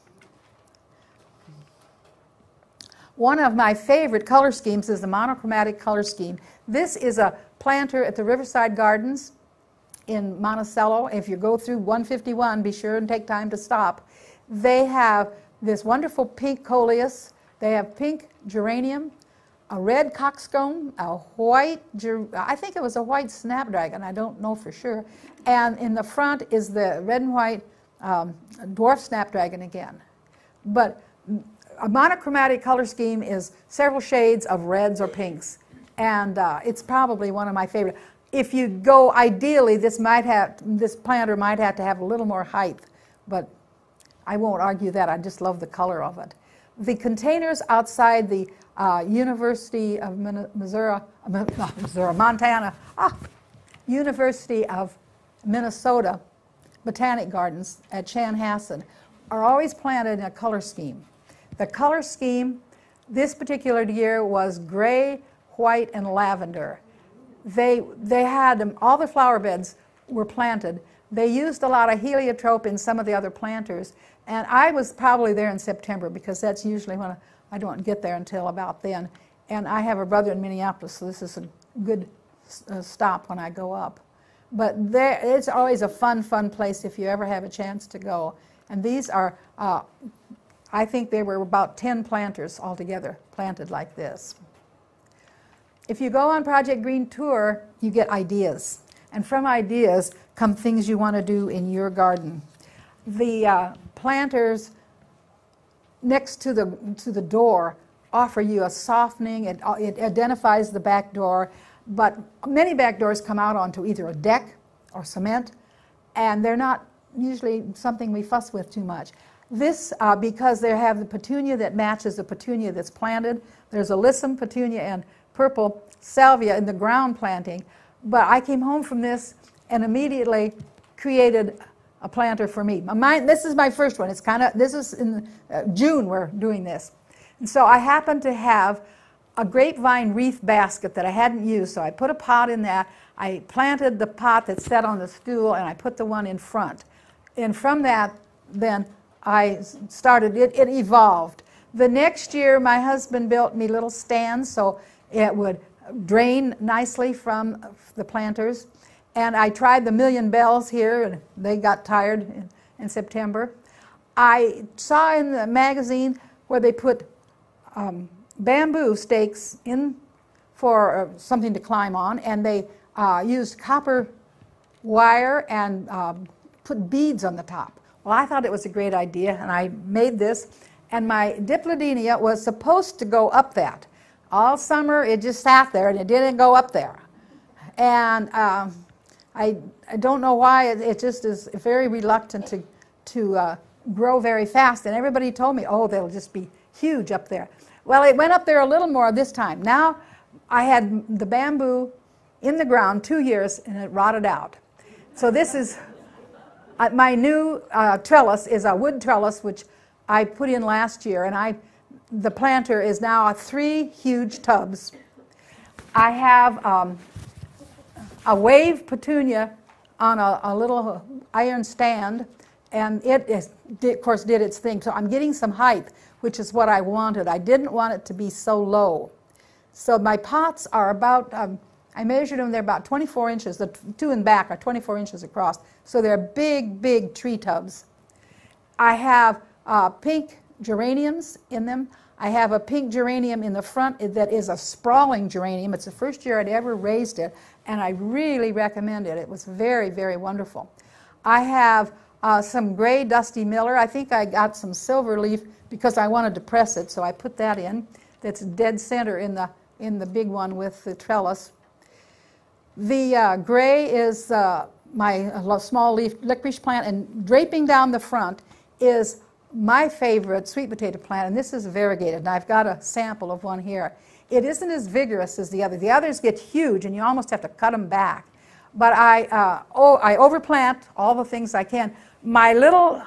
One of my favorite color schemes is the monochromatic color scheme. This is a planter at the Riverside Gardens in Monticello. If you go through 151, be sure and take time to stop. They have this wonderful pink coleus. They have pink geranium, a red coxcomb, a white, I think it was a white snapdragon, I don't know for sure. And in the front is the red and white um, dwarf snapdragon again. But a monochromatic color scheme is several shades of reds or pinks. And uh, it's probably one of my favorite if you go ideally, this might have this planter might have to have a little more height, but I won't argue that. I just love the color of it. The containers outside the uh, University of Missouri, uh, Missouri, Montana, ah, University of Minnesota Botanic Gardens at Chanhassen are always planted in a color scheme. The color scheme this particular year was gray, white, and lavender they, they had them, all the flower beds were planted. They used a lot of heliotrope in some of the other planters. And I was probably there in September because that's usually when I, don't get there until about then. And I have a brother in Minneapolis, so this is a good uh, stop when I go up. But there, it's always a fun, fun place if you ever have a chance to go. And these are, uh, I think there were about 10 planters altogether planted like this. If you go on Project Green Tour, you get ideas. And from ideas come things you want to do in your garden. The uh, planters next to the, to the door offer you a softening, it, it identifies the back door, but many back doors come out onto either a deck or cement, and they're not usually something we fuss with too much. This, uh, because they have the petunia that matches the petunia that's planted, there's alyssum, petunia, and purple salvia in the ground planting. But I came home from this and immediately created a planter for me. My, this is my first one. It's kind of, this is in uh, June we're doing this. And so I happened to have a grapevine wreath basket that I hadn't used, so I put a pot in that. I planted the pot that sat on the stool and I put the one in front. And from that, then I started, it, it evolved. The next year, my husband built me little stands so it would drain nicely from the planters. And I tried the Million Bells here, and they got tired in, in September. I saw in the magazine where they put um, bamboo stakes in for uh, something to climb on, and they uh, used copper wire and um, put beads on the top. Well, I thought it was a great idea, and I made this. And my dipladenia was supposed to go up that. All summer it just sat there and it didn't go up there. And um, I, I don't know why, it, it, just is very reluctant to, to uh, grow very fast, and everybody told me, oh, they'll just be huge up there. Well, it went up there a little more this time. Now I had the bamboo in the ground two years and it rotted out. So this is uh, my new uh, trellis is a wood trellis which I put in last year, and I the planter is now three huge tubs. I have um, a wave petunia on a, a, little iron stand, and it is, of course did its thing. So I'm getting some height, which is what I wanted. I didn't want it to be so low. So my pots are about um, I measured them, they're about 24 inches. The two in back are 24 inches across. So they're big, big tree tubs. I have uh, pink geraniums in them. I have a pink geranium in the front that is a sprawling geranium. It's the first year I'd ever raised it, and I really recommend it. It was very, very wonderful. I have uh, some gray dusty miller. I think I got some silver leaf because I wanted to press it, so I put that in. That's dead center in the, in the big one with the trellis. The uh, gray is uh, my small leaf licorice plant, and draping down the front is my favorite sweet potato plant, and this is variegated, and I've got a sample of one here. It isn't as vigorous as the other. The others get huge, and you almost have to cut them back. But I, uh, oh, I overplant all the things I can. My little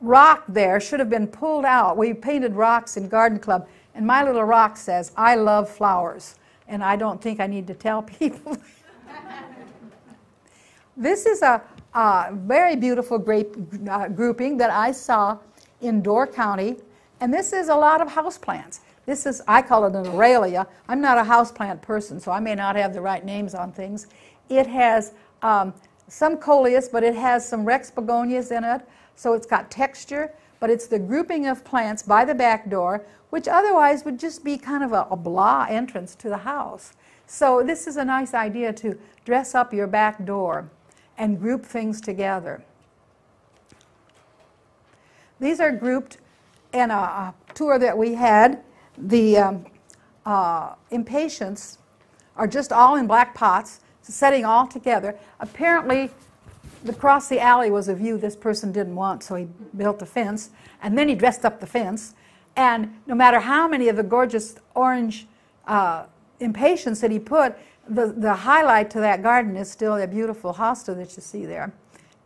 rock there should have been pulled out. We painted rocks in Garden Club, and my little rock says, I love flowers and I don't think I need to tell people. this is a, a, very beautiful grape uh, grouping that I saw in Door County, and this is a lot of houseplants. This is, I call it an aurelia. I'm not a houseplant person, so I may not have the right names on things. It has um, some coleus, but it has some rex begonias in it, so it's got texture, but it's the grouping of plants by the back door which otherwise would just be kind of a, a blah entrance to the house. So this is a nice idea to dress up your back door and group things together. These are grouped in a, a tour that we had. The um, uh, impatiens are just all in black pots, setting all together. Apparently, across the alley was a view this person didn't want, so he built a fence, and then he dressed up the fence, and no matter how many of the gorgeous orange uh, impatiens that he put, the, the highlight to that garden is still that beautiful hosta that you see there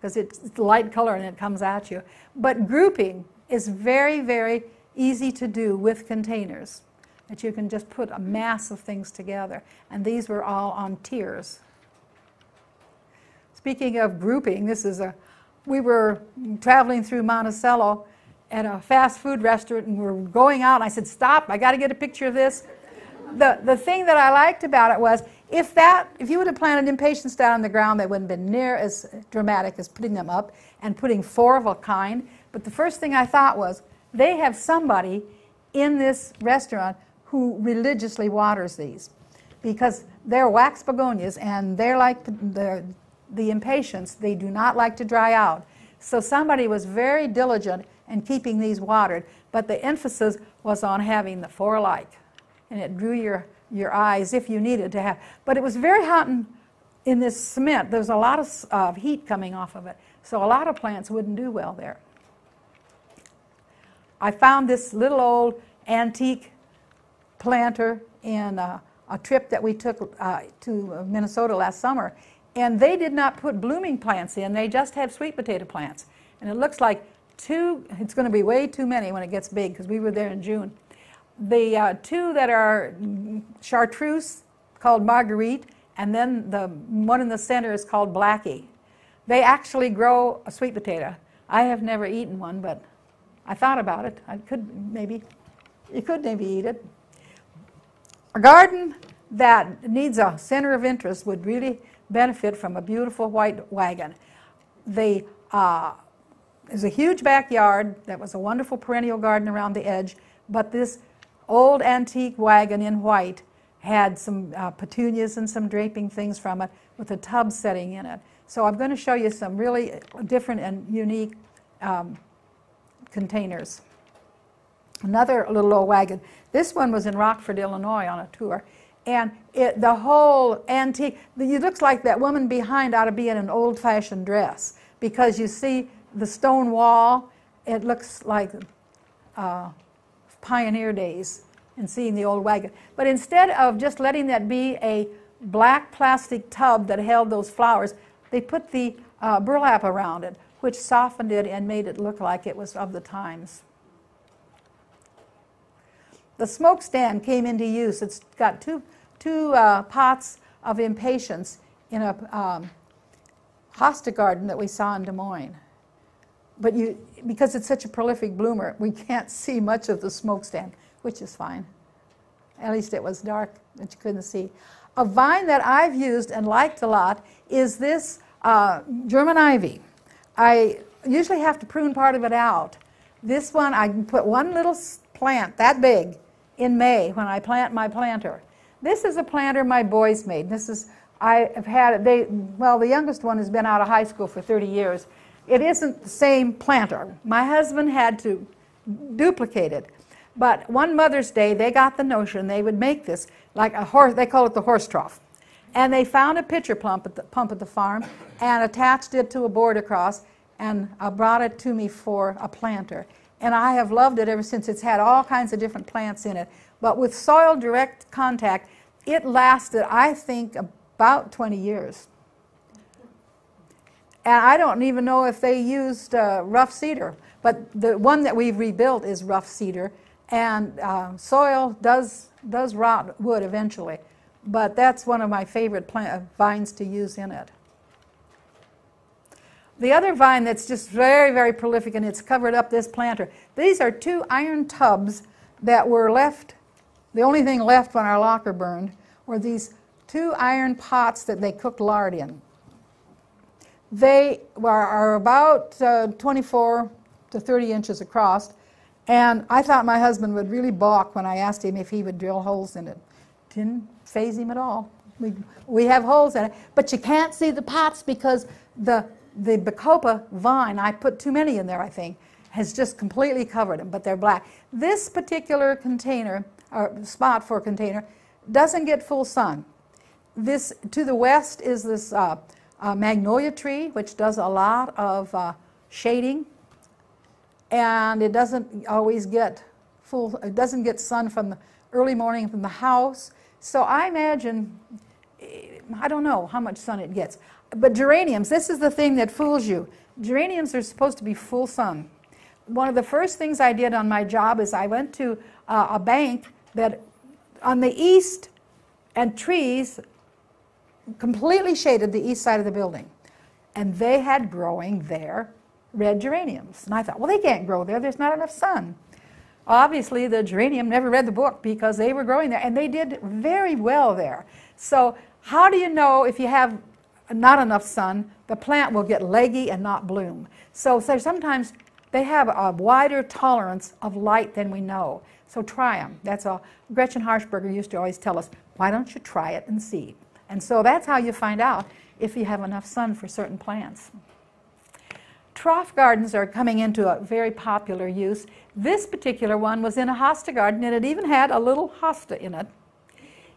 because it's light color and it comes at you. But grouping is very, very easy to do with containers that you can just put a mass of things together. And these were all on tiers. Speaking of grouping, this is a, we were traveling through Monticello at a fast food restaurant and we're going out and I said, stop, I got to get a picture of this. The, the thing that I liked about it was if that, if you would have planted impatiens down on the ground, they wouldn't have been near as dramatic as putting them up and putting four of a kind. But the first thing I thought was, they have somebody in this restaurant who religiously waters these because they're wax begonias and they're like the, the impatiens. They do not like to dry out. So somebody was very diligent in keeping these watered, but the emphasis was on having the four alike. And it drew your, your eyes if you needed to have. But it was very hot in, in this cement. There was a lot of uh, heat coming off of it. So a lot of plants wouldn't do well there. I found this little old antique planter in a, a trip that we took uh, to Minnesota last summer. And they did not put blooming plants in, they just had sweet potato plants. And it looks like two, it's going to be way too many when it gets big because we were there in June. The uh, two that are chartreuse called Marguerite, and then the one in the center is called Blackie. They actually grow a sweet potato. I have never eaten one, but I thought about it. I could maybe, you could maybe eat it. A garden that needs a center of interest would really benefit from a beautiful white wagon. The uh, there's a huge backyard that was a wonderful perennial garden around the edge, but this old antique wagon in white had some uh, petunias and some draping things from it with a tub setting in it. So I'm going to show you some really different and unique um, containers. Another little old wagon. This one was in Rockford, Illinois on a tour. And it, the whole antique, it looks like that woman behind ought to be in an old-fashioned dress because you see the stone wall, it looks like uh, pioneer days and seeing the old wagon. But instead of just letting that be a black plastic tub that held those flowers, they put the uh, burlap around it, which softened it and made it look like it was of the times. The smoke stand came into use. It's got two, two uh, pots of impatiens in a um, hosta garden that we saw in Des Moines. But you, because it's such a prolific bloomer, we can't see much of the smoke stand, which is fine. At least it was dark that you couldn't see. A vine that I've used and liked a lot is this uh, German ivy. I usually have to prune part of it out. This one, I can put one little plant that big in May when I plant my planter. This is a planter my boys made. This is, I have had, they, well, the youngest one has been out of high school for 30 years. It isn't the same planter. My husband had to duplicate it. But one Mother's Day, they got the notion they would make this like a horse, they call it the horse trough. And they found a pitcher pump at the, pump at the farm and attached it to a board across and uh, brought it to me for a planter. And I have loved it ever since. It's had all kinds of different plants in it. But with soil direct contact, it lasted, I think, about 20 years. And I don't even know if they used uh, rough cedar, but the one that we've rebuilt is rough cedar. And uh, soil does, does rot wood eventually but that's one of my favorite plant, vines to use in it. The other vine that's just very, very prolific and it's covered up this planter. These are two iron tubs that were left, the only thing left when our locker burned were these two iron pots that they cooked lard in. They are about uh, 24 to 30 inches across, and I thought my husband would really balk when I asked him if he would drill holes in it. Didn't faze him at all. We, we have holes in it, but you can't see the pots because the, the Bacopa vine, I put too many in there, I think, has just completely covered them, but they're black. This particular container, or spot for a container, doesn't get full sun. This, to the west is this uh, uh, magnolia tree, which does a lot of uh, shading, and it doesn't always get full, it doesn't get sun from the early morning from the house. So I imagine, I don't know how much sun it gets. But geraniums, this is the thing that fools you. Geraniums are supposed to be full sun. One of the first things I did on my job is I went to uh, a bank that on the east and trees completely shaded the east side of the building. And they had growing there red geraniums. And I thought, well, they can't grow there. There's not enough sun. Obviously, the geranium never read the book because they were growing there, and they did very well there. So how do you know if you have not enough sun, the plant will get leggy and not bloom? So, so sometimes they have a wider tolerance of light than we know. So try them. That's all. Gretchen Harshberger used to always tell us, why don't you try it and see? And so that's how you find out if you have enough sun for certain plants. Trough gardens are coming into a very popular use. This particular one was in a hosta garden and it even had a little hosta in it.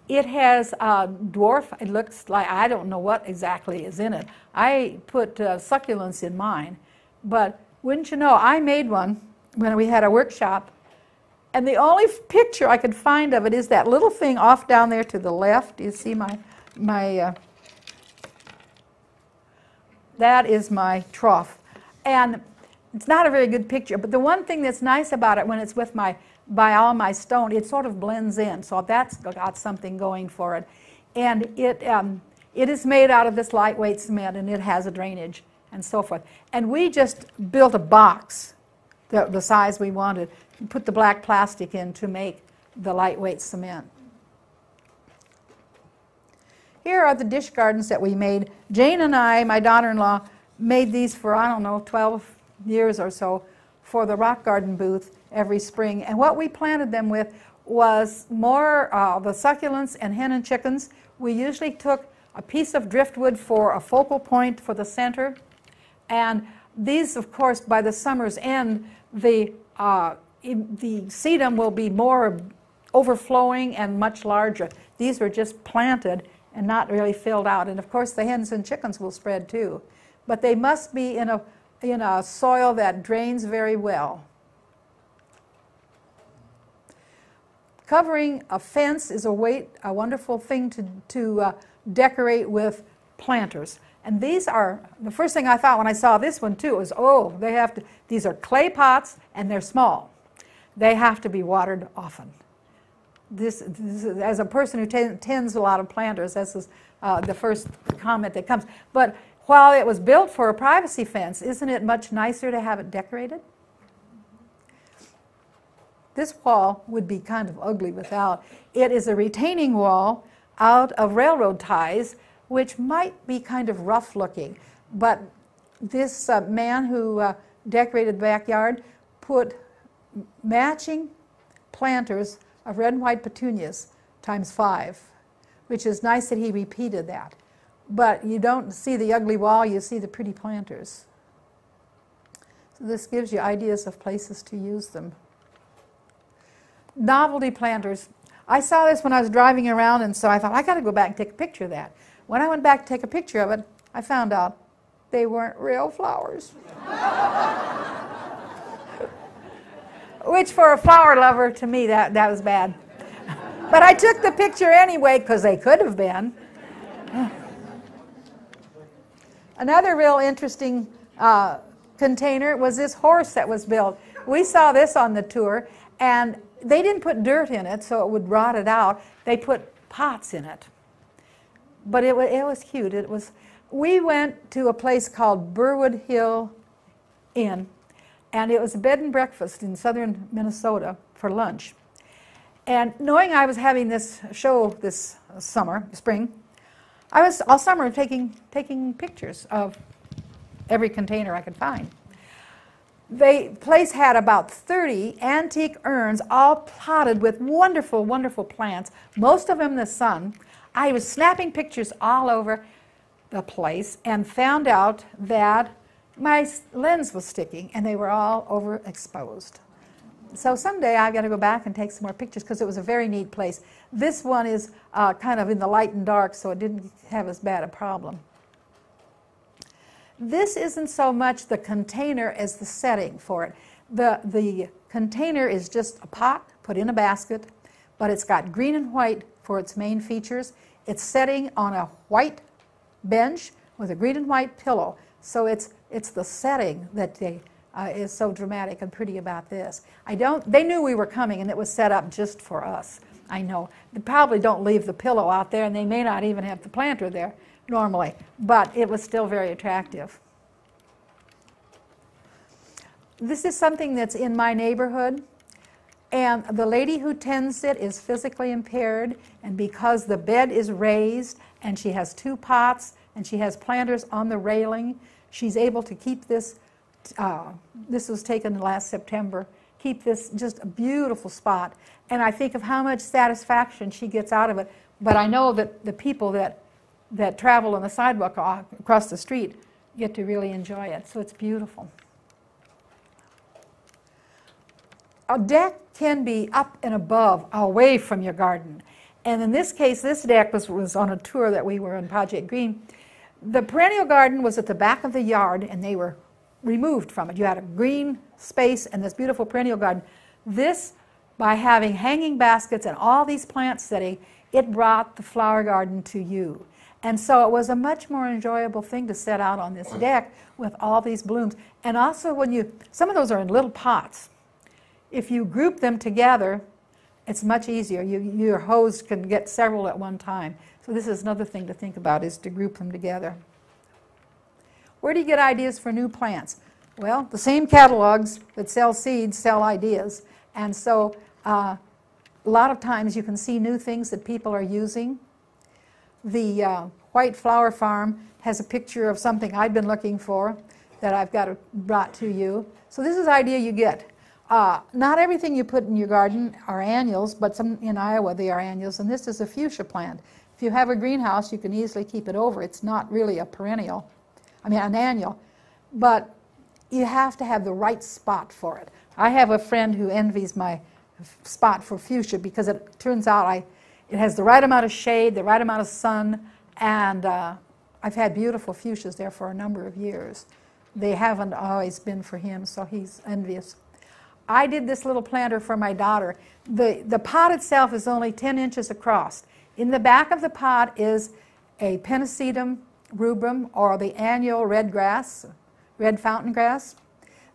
It has a dwarf, it looks like, I don't know what exactly is in it. I put uh, succulents in mine, but wouldn't you know, I made one when we had a workshop and the only picture I could find of it is that little thing off down there to the left. You see my, my, uh, that is my trough. And it's not a very good picture, but the one thing that's nice about it when it's with my, by all my stone, it sort of blends in. So that's got something going for it. And it, um, it is made out of this lightweight cement and it has a drainage and so forth. And we just built a box, the, the size we wanted, put the black plastic in to make the lightweight cement. Here are the dish gardens that we made. Jane and I, my daughter-in-law, made these for, I don't know, 12 years or so for the rock garden booth every spring. And what we planted them with was more uh, the succulents and hen and chickens. We usually took a piece of driftwood for a focal point for the center. And these, of course, by the summer's end, the, uh, the sedum will be more overflowing and much larger. These were just planted and not really filled out. And of course, the hens and chickens will spread too but they must be in a, in a soil that drains very well. Covering a fence is a, way, a wonderful thing to, to uh, decorate with planters. And these are, the first thing I thought when I saw this one too was, oh, they have to, these are clay pots and they're small. They have to be watered often. This, this is, as a person who tends a lot of planters, this is uh, the first comment that comes. But while it was built for a privacy fence, isn't it much nicer to have it decorated? This wall would be kind of ugly without. It is a retaining wall out of railroad ties, which might be kind of rough looking. But this uh, man who uh, decorated the backyard put matching planters of red and white petunias times five, which is nice that he repeated that. But you don't see the ugly wall, you see the pretty planters. So this gives you ideas of places to use them novelty planters. I saw this when I was driving around, and so I thought, I got to go back and take a picture of that. When I went back to take a picture of it, I found out they weren't real flowers. Which, for a flower lover, to me, that, that was bad. but I took the picture anyway because they could have been. Another real interesting uh, container was this horse that was built. We saw this on the tour, and they didn't put dirt in it so it would rot it out. They put pots in it. But it, it was cute. It was. We went to a place called Burwood Hill Inn, and it was a bed and breakfast in southern Minnesota for lunch. And knowing I was having this show this summer, spring, I was all summer taking, taking pictures of every container I could find. The place had about 30 antique urns, all plotted with wonderful, wonderful plants, most of them in the sun. I was snapping pictures all over the place and found out that my lens was sticking and they were all overexposed. So someday I've got to go back and take some more pictures because it was a very neat place. This one is uh, kind of in the light and dark, so it didn't have as bad a problem. This isn't so much the container as the setting for it. The, the container is just a pot put in a basket, but it's got green and white for its main features. It's setting on a white bench with a green and white pillow. So it's, it's the setting that they, uh, is so dramatic and pretty about this. I don't, they knew we were coming and it was set up just for us. I know. They probably don't leave the pillow out there and they may not even have the planter there normally, but it was still very attractive. This is something that's in my neighborhood, and the lady who tends it is physically impaired, and because the bed is raised and she has two pots and she has planters on the railing, she's able to keep this. Uh, this was taken last September. Keep this just a beautiful spot, and I think of how much satisfaction she gets out of it. But I know that the people that that travel on the sidewalk across the street get to really enjoy it. So it's beautiful. A deck can be up and above, away from your garden. And in this case, this deck was, was on a tour that we were on Project Green. The perennial garden was at the back of the yard, and they were removed from it. You had a green space and this beautiful perennial garden. This, by having hanging baskets and all these plants sitting, it brought the flower garden to you. And so it was a much more enjoyable thing to set out on this mm. deck with all these blooms. And also when you, some of those are in little pots. If you group them together, it's much easier. You, your hose can get several at one time. So this is another thing to think about is to group them together. Where do you get ideas for new plants? Well, the same catalogs that sell seeds sell ideas. And so uh, a lot of times you can see new things that people are using the uh, White Flower Farm has a picture of something I've been looking for that I've got brought to you. So this is idea you get. Uh, not everything you put in your garden are annuals, but some in Iowa they are annuals, and this is a fuchsia plant. If you have a greenhouse, you can easily keep it over. It's not really a perennial, I mean an annual, but you have to have the right spot for it. I have a friend who envies my spot for fuchsia because it turns out I it has the right amount of shade, the right amount of sun, and uh, I've had beautiful fuchsias there for a number of years. they haven't always been for him, so he's envious. I did this little planter for my daughter. The, the pot itself is only 10 inches across. In the back of the pot is a Pennisetum rubrum or the annual red grass, red fountain grass.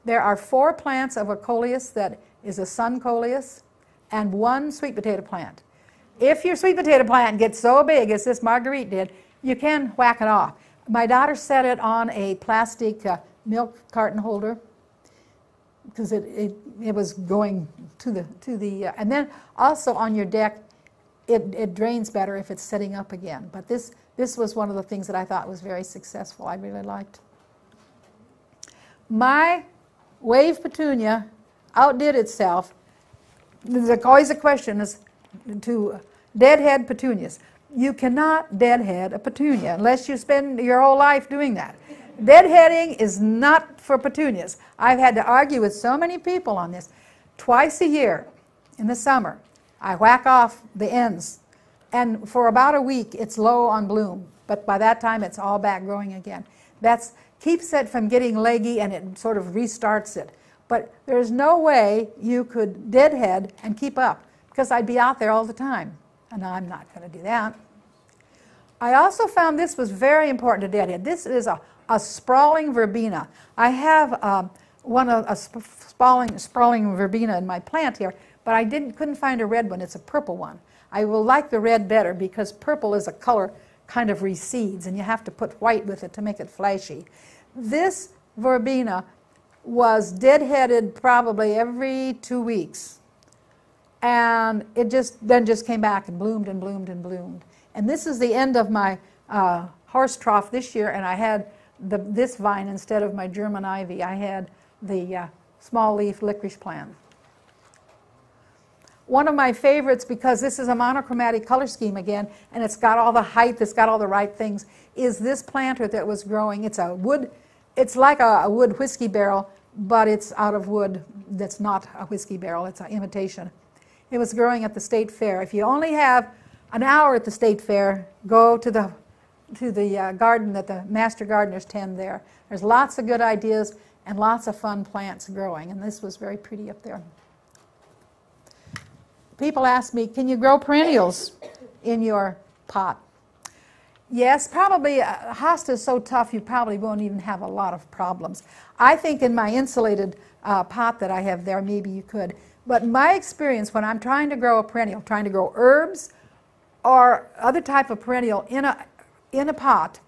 There are four plants of a coleus that is a sun coleus and one sweet potato plant. If your sweet potato plant gets so big as this Marguerite did, you can whack it off. My daughter set it on a plastic uh, milk carton holder because it, it, it, was going to the, to the uh, and then also on your deck, it, it drains better if it's setting up again. But this, this was one of the things that I thought was very successful. I really liked. My wave petunia outdid itself. There's always a question as to deadhead petunias. You cannot deadhead a petunia unless you spend your whole life doing that. Deadheading is not for petunias. I've had to argue with so many people on this. Twice a year in the summer, I whack off the ends, and for about a week it's low on bloom, but by that time it's all back growing again. That keeps it from getting leggy and it sort of restarts it. But there's no way you could deadhead and keep up because I'd be out there all the time, and I'm not going to do that. I also found this was very important to deadhead. This is a a sprawling verbena. I have um, one of a sprawling, sprawling verbena in my plant here, but I didn't, couldn't find a red one. It's a purple one. I will like the red better because purple is a color kind of recedes, and you have to put white with it to make it flashy. This verbena was deadheaded probably every two weeks. And it just then just came back and bloomed and bloomed and bloomed. And this is the end of my uh, horse trough this year, and I had the, this vine instead of my German ivy. I had the uh, small leaf licorice plant. One of my favorites, because this is a monochromatic color scheme again, and it's got all the height, it's got all the right things, is this planter that was growing. It's a wood, it's like a, a wood whiskey barrel, but it's out of wood that's not a whiskey barrel, it's an imitation. It was growing at the state fair. If you only have an hour at the state fair, go to the to the uh, garden that the master gardeners tend there. There's lots of good ideas and lots of fun plants growing, and this was very pretty up there. People ask me, can you grow perennials in your pot? Yes, probably. Uh, hosta is so tough you probably won't even have a lot of problems. I think in my insulated uh, pot that I have there, maybe you could. But my experience when I'm trying to grow a perennial, trying to grow herbs or other type of perennial in a in a pot,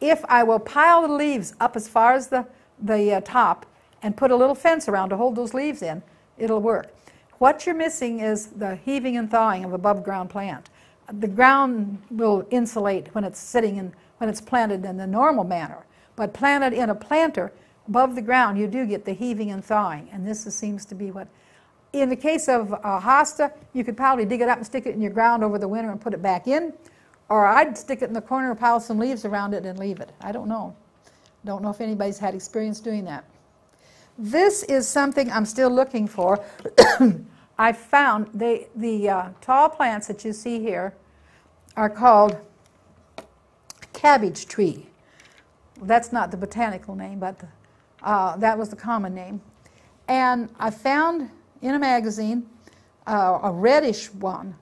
if I will pile the leaves up as far as the, the uh, top and put a little fence around to hold those leaves in, it'll work. What you're missing is the heaving and thawing of above ground plant. The ground will insulate when it's sitting in, when it's planted in the normal manner, but planted in a planter above the ground, you do get the heaving and thawing, and this is, seems to be what. In the case of uh, hosta, you could probably dig it up and stick it in your ground over the winter and put it back in. Or I'd stick it in the corner, pile some leaves around it, and leave it. I don't know. Don't know if anybody's had experience doing that. This is something I'm still looking for. I found they, the uh, tall plants that you see here are called cabbage tree. That's not the botanical name, but uh, that was the common name. And I found in a magazine uh, a reddish one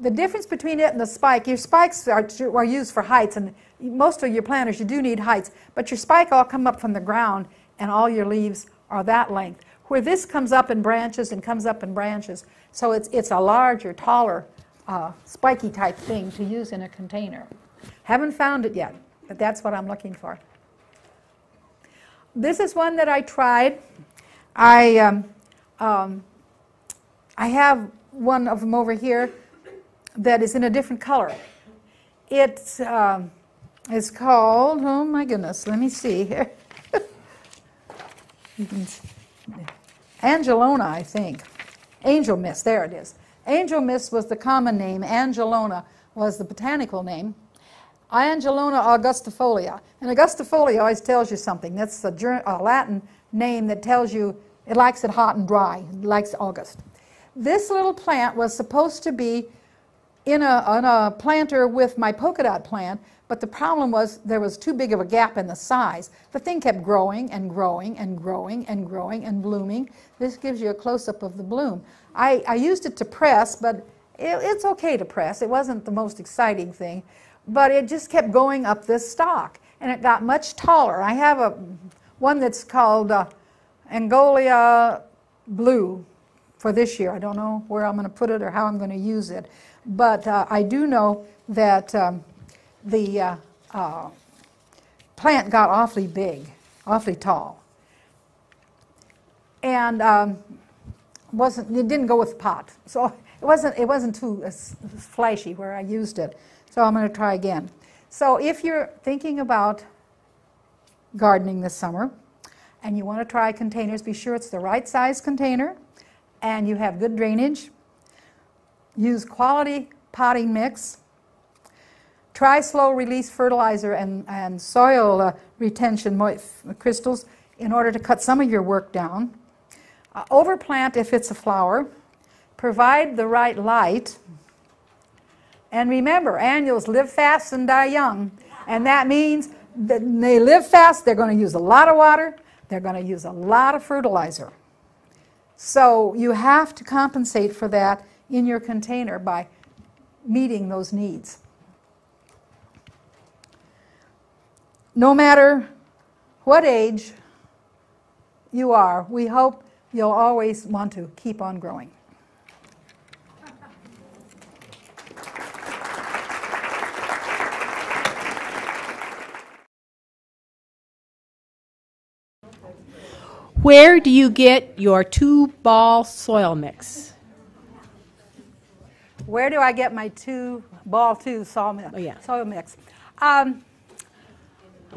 the difference between it and the spike, your spikes are, are used for heights, and most of your planters, you do need heights, but your spike all come up from the ground, and all your leaves are that length. Where this comes up in branches and comes up in branches, so it's, it's a larger, taller, uh, spiky type thing to use in a container. Haven't found it yet, but that's what I'm looking for. This is one that I tried. I, um, um, I have one of them over here that is in a different color. It um, is called, oh my goodness, let me see here. Angelona, I think. Angel mist, there it is. Angel mist was the common name, Angelona was the botanical name. Angelona augustifolia. And augustifolia always tells you something. That's a, a Latin name that tells you it likes it hot and dry. It likes August. This little plant was supposed to be in a, on a planter with my polka dot plant, but the problem was there was too big of a gap in the size. The thing kept growing and growing and growing and growing and blooming. This gives you a close-up of the bloom. I, I used it to press, but it, it's okay to press. It wasn't the most exciting thing, but it just kept going up this stalk, and it got much taller. I have a one that's called uh, Angola Blue for this year. I don't know where I'm going to put it or how I'm going to use it. But uh, I do know that um, the uh, uh, plant got awfully big, awfully tall. And um, wasn't, it didn't go with the pot. So it wasn't, it wasn't too uh, flashy where I used it. So I'm going to try again. So if you're thinking about gardening this summer and you want to try containers, be sure it's the right size container and you have good drainage. Use quality potting mix. Try slow release fertilizer and, and soil uh, retention crystals in order to cut some of your work down. Uh, overplant if it's a flower. Provide the right light. And remember, annuals live fast and die young. And that means that they live fast, they're going to use a lot of water, they're going to use a lot of fertilizer. So you have to compensate for that in your container by meeting those needs. No matter what age you are, we hope you'll always want to keep on growing. Where do you get your two ball soil mix? Where do I get my two ball two soil mix? Oh, yeah. Soil mix. Um,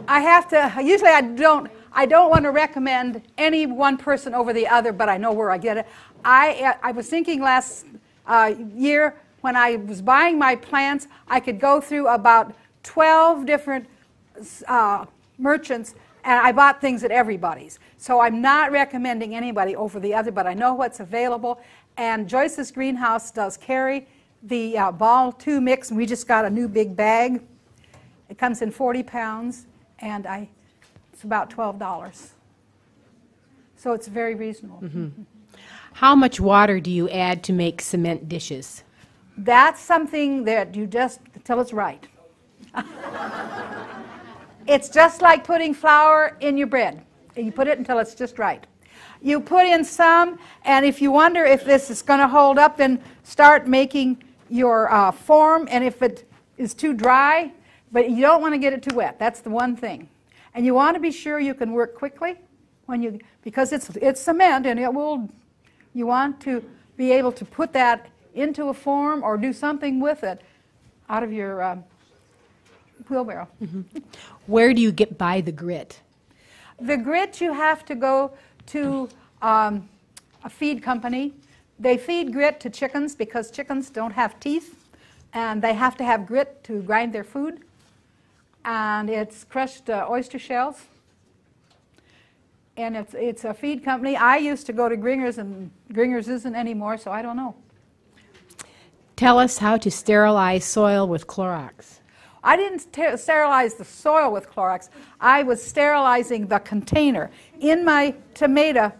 I have to. Usually, I don't. I don't want to recommend any one person over the other, but I know where I get it. I I was thinking last uh, year when I was buying my plants, I could go through about 12 different uh, merchants and I bought things at everybody's. So I'm not recommending anybody over the other, but I know what's available. And Joyce's Greenhouse does carry the uh, Ball 2 mix, and we just got a new big bag. It comes in 40 pounds, and I, it's about $12. So it's very reasonable. Mm-hmm. How much water do you add to make cement dishes? That's something that you just tell it's right. It's just like putting flour in your bread. You put it until it's just right. You put in some, and if you wonder if this is going to hold up, then start making your uh, form. And if it is too dry, but you don't want to get it too wet. That's the one thing. And you want to be sure you can work quickly when you because it's it's cement and it will. You want to be able to put that into a form or do something with it out of your um, wheelbarrow. Mm-hmm. Where do you get by the grit? The grit you have to go to um, a feed company. They feed grit to chickens because chickens don't have teeth and they have to have grit to grind their food. And it's crushed uh, oyster shells. And it's, it's a feed company. I used to go to Gringer's, and Gringer's isn't anymore, so I don't know. Tell us how to sterilize soil with Clorox. I didn't sterilize the soil with Clorox. I was sterilizing the container. In my tomato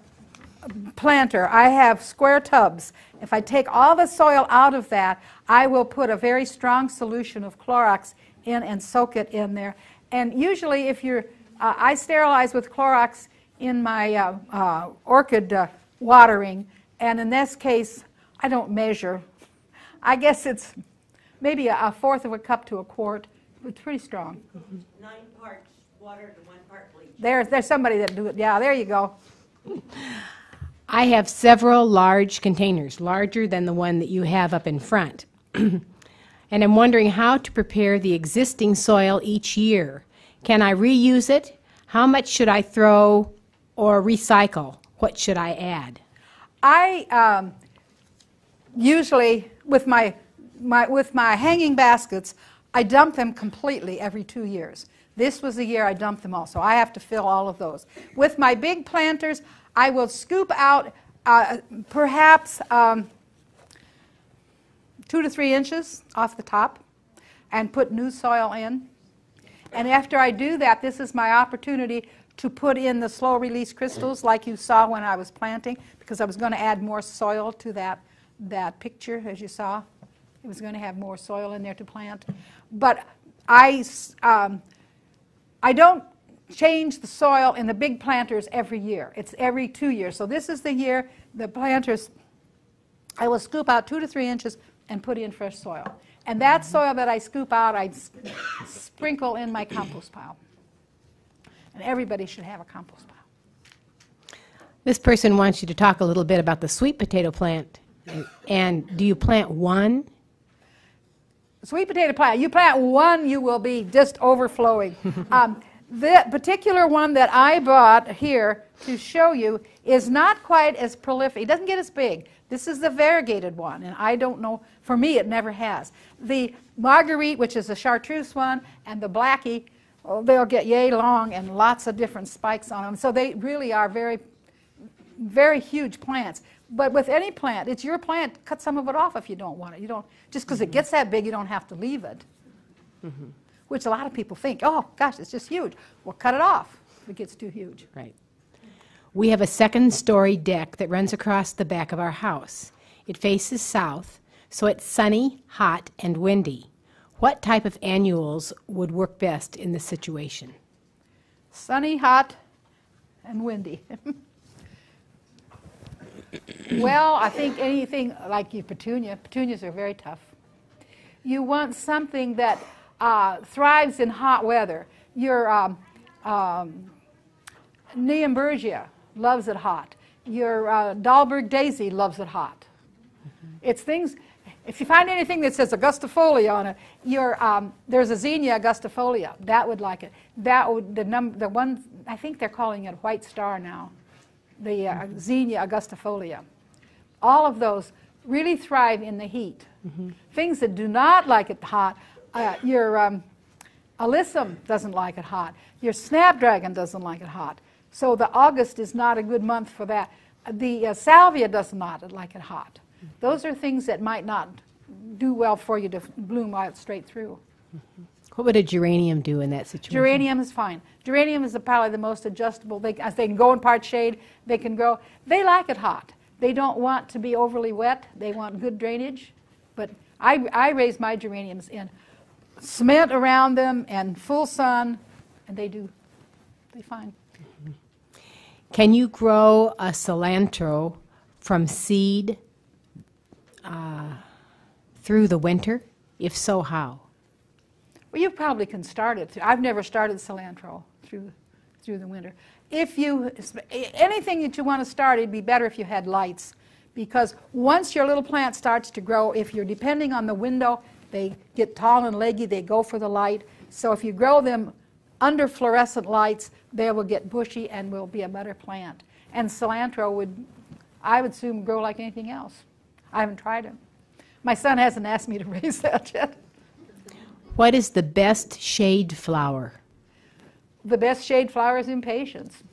planter, I have square tubs. If I take all the soil out of that, I will put a very strong solution of Clorox in and soak it in there. And usually, if you're, uh, I sterilize with Clorox in my uh, uh, orchid uh, watering, and in this case, I don't measure. I guess it's maybe a, a fourth of a cup to a quart. It's pretty strong. Nine parts water to one part bleach. There's, there's somebody that do it. Yeah, there you go. I have several large containers, larger than the one that you have up in front. and I'm wondering how to prepare the existing soil each year. Can I reuse it? How much should I throw or recycle? What should I add? I um, usually, with my, my, with my hanging baskets, I dump them completely every two years. This was the year I dumped them all, so I have to fill all of those. With my big planters, I will scoop out uh, perhaps um, two to three inches off the top and put new soil in. And after I do that, this is my opportunity to put in the slow release crystals like you saw when I was planting because I was going to add more soil to that, that picture as you saw. It was going to have more soil in there to plant. But I, um, I don't change the soil in the big planters every year. It's every two years. So this is the year the planters, I will scoop out two to three inches and put in fresh soil. And that soil that I scoop out, I sprinkle in my compost pile. And everybody should have a compost pile. This person wants you to talk a little bit about the sweet potato plant. And do you plant one? Sweet potato plant. You plant one, you will be just overflowing. um, the particular one that I bought here to show you is not quite as prolific. It doesn't get as big. This is the variegated one, and I don't know. For me, it never has. The marguerite, which is the chartreuse one, and the blackie, oh, they'll get yay long and lots of different spikes on them. So they really are very very huge plants. But with any plant, it's your plant. Cut some of it off if you don't want it. You don't just because it gets that big, you don't have to leave it. Mm-hmm. Which a lot of people think, oh gosh, it's just huge. Well, cut it off if it gets too huge. Right. We have a second story deck that runs across the back of our house. It faces south, so it's sunny, hot, and windy. What type of annuals would work best in this situation? Sunny, hot, and windy. well, I think anything like your petunia. Petunias are very tough. You want something that uh, thrives in hot weather. Your um, um, Neumbergia loves it hot. Your uh, Dahlberg daisy loves it hot. It's things. If you find anything that says Augustifolia on it, your, um, there's a Zinnia Augustifolia. That would like it. That would the num the one I think they're calling it White Star now. The uh, Zinnia Augustifolia. All of those really thrive in the heat. Things that do not like it hot, uh, your um, Alyssum doesn't like it hot. Your Snapdragon doesn't like it hot. So the August is not a good month for that. The uh, Salvia does not like it hot. Those are things that might not do well for you to bloom out straight through. What would a geranium do in that situation? Geranium is fine. Geranium is probably the most adjustable. They, as they can go in part shade, they can grow. They like it hot. They don't want to be overly wet. They want good drainage. But I, I raise my geraniums in cement around them and full sun, and they do. They fine. Can you grow a cilantro from seed uh, through the winter? If so, how? Well, you probably can start it. Through, I've never started cilantro through through the winter. If you anything that you want to start, it'd be better if you had lights, because once your little plant starts to grow, if you're depending on the window, they get tall and leggy. They go for the light. So if you grow them under fluorescent lights, they will get bushy and will be a better plant. And cilantro would, I would assume, grow like anything else. I haven't tried it. My son hasn't asked me to raise that yet. What is the best shade flower? the best shade flower is impatiens.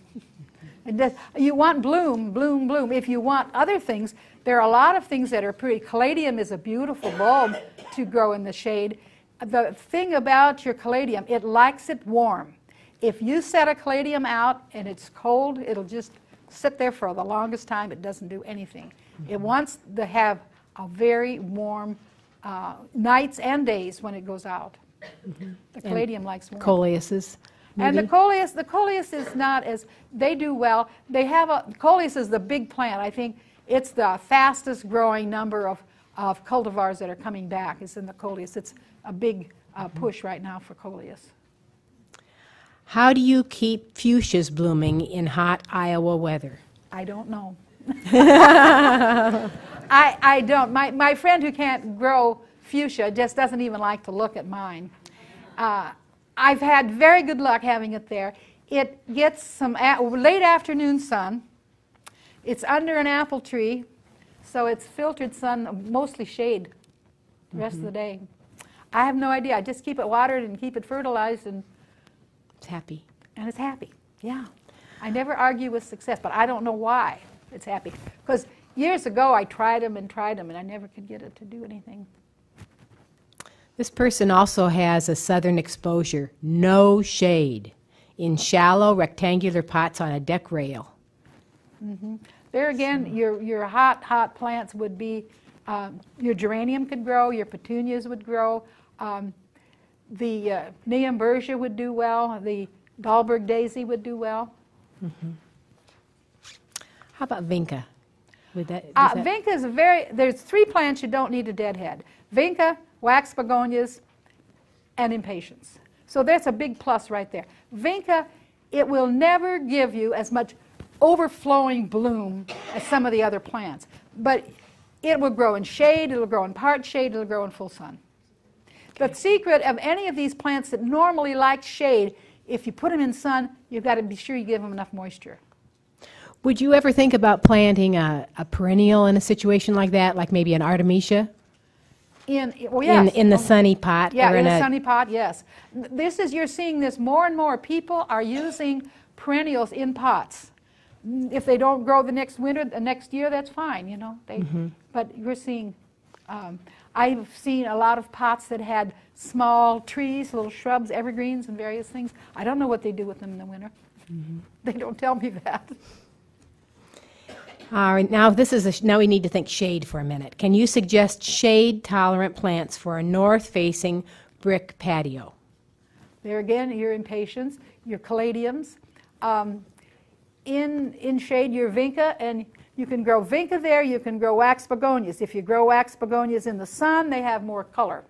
And you want bloom, bloom, bloom. If you want other things, there are a lot of things that are pretty. Caladium is a beautiful bulb to grow in the shade. The thing about your caladium, it likes it warm. If you set a caladium out and it's cold, it'll just sit there for the longest time. It doesn't do anything. It wants to have a very warm uh, nights and days when it goes out. The caladium likes warm. Coleuses? And the coleus, the coleus is not as, they do well. They have a, coleus is the big plant. I think it's the fastest growing number of, of cultivars that are coming back is in the coleus. It's a big uh, push right now for coleus. How do you keep fuchsias blooming in hot Iowa weather? I don't know. I, I don't. My, my friend who can't grow fuchsia just doesn't even like to look at mine. Uh, I've had very good luck having it there. It gets some a- late afternoon sun. It's under an apple tree, so it's filtered sun, mostly shade the rest of the day. I have no idea. I just keep it watered and keep it fertilized, and, It's happy. and it's happy. Yeah. I never argue with success, but I don't know why it's happy. Because Years ago, I tried them and tried them, and I never could get it to do anything. This person also has a southern exposure, no shade, in shallow rectangular pots on a deck rail. Mm -hmm. There again, your, your hot, hot plants would be, um, your geranium could grow, your petunias would grow, um, the uh, neumbergia would do well, the Dahlberg daisy would do well. How about vinca? Would that, Uh, that- Vinca is a very, there's three plants you don't need a deadhead. Vinca, wax begonias, and impatiens. So that's a big plus right there. Vinca, it will never give you as much overflowing bloom as some of the other plants. But it will grow in shade, it'll grow in part shade, it'll grow in full sun. The secret of any of these plants that normally like shade, if you put them in sun, you've got to be sure you give them enough moisture. Would you ever think about planting a, a perennial in a situation like that, like maybe an artemisia In, well, in, yes. in the sunny pot? Yeah, in in a sunny pot, yes. This is, you're seeing this more and more. People are using perennials in pots. Mm, If they don't grow the next winter, the next year, that's fine, you know. They, But you're seeing, um, I've seen a lot of pots that had small trees, little shrubs, evergreens, and various things. I don't know what they do with them in the winter. They don't tell me that. All right, now this is a, sh- now we need to think shade for a minute. Can you suggest shade-tolerant plants for a north-facing brick patio? There again, your impatiens, your caladiums. Um, in, in shade, your vinca, and you can grow vinca there, you can grow wax begonias. If you grow wax begonias in the sun, they have more color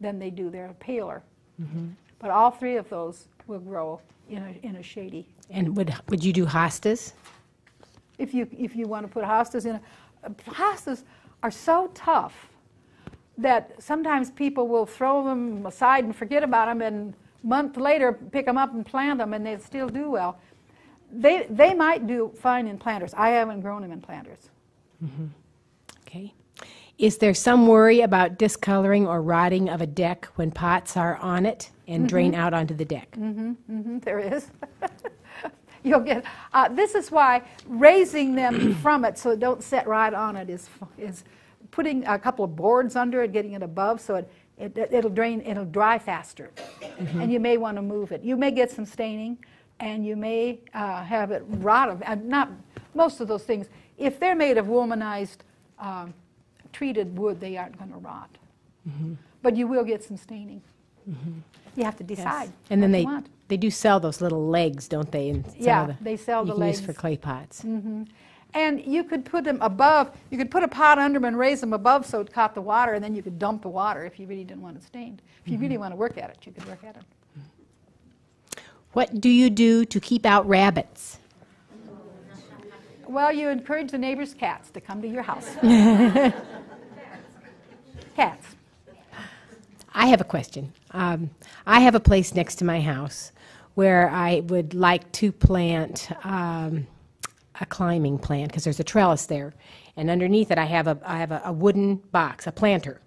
than they do, they're paler. Mm-hmm. But all three of those will grow in a, in a shady. And would would you do hostas? If you, if you want to put hostas in, a, hostas are so tough that sometimes people will throw them aside and forget about them, and a month later pick them up and plant them, and they still do well. They, they might do fine in planters. I haven't grown them in planters. Okay. Is there some worry about discoloring or rotting of a deck when pots are on it and drain out onto the deck? Mhm, there is. You'll get. Uh, this is why raising them from it so it don't set right on it is is putting a couple of boards under it, getting it above so it, it it'll drain, it'll dry faster, and you may want to move it. You may get some staining, and you may uh, have it rot. Uh, not most of those things. If they're made of Wolmanized um, treated wood, they aren't going to rot, but you will get some staining. You have to decide. And then what they you want. they do sell those little legs, don't they? In Yeah, the, they sell the legs. for clay pots. And you could put them above, you could put a pot under them and raise them above so it caught the water, and then you could dump the water if you really didn't want it stained. If you really want to work at it, you could work at it. What do you do to keep out rabbits? Well, you encourage the neighbor's cats to come to your house. Cats. I have a question. Um, I have a place next to my house where I would like to plant um, a climbing plant because there's a trellis there, and underneath it I have a I have a, a wooden box, a planter.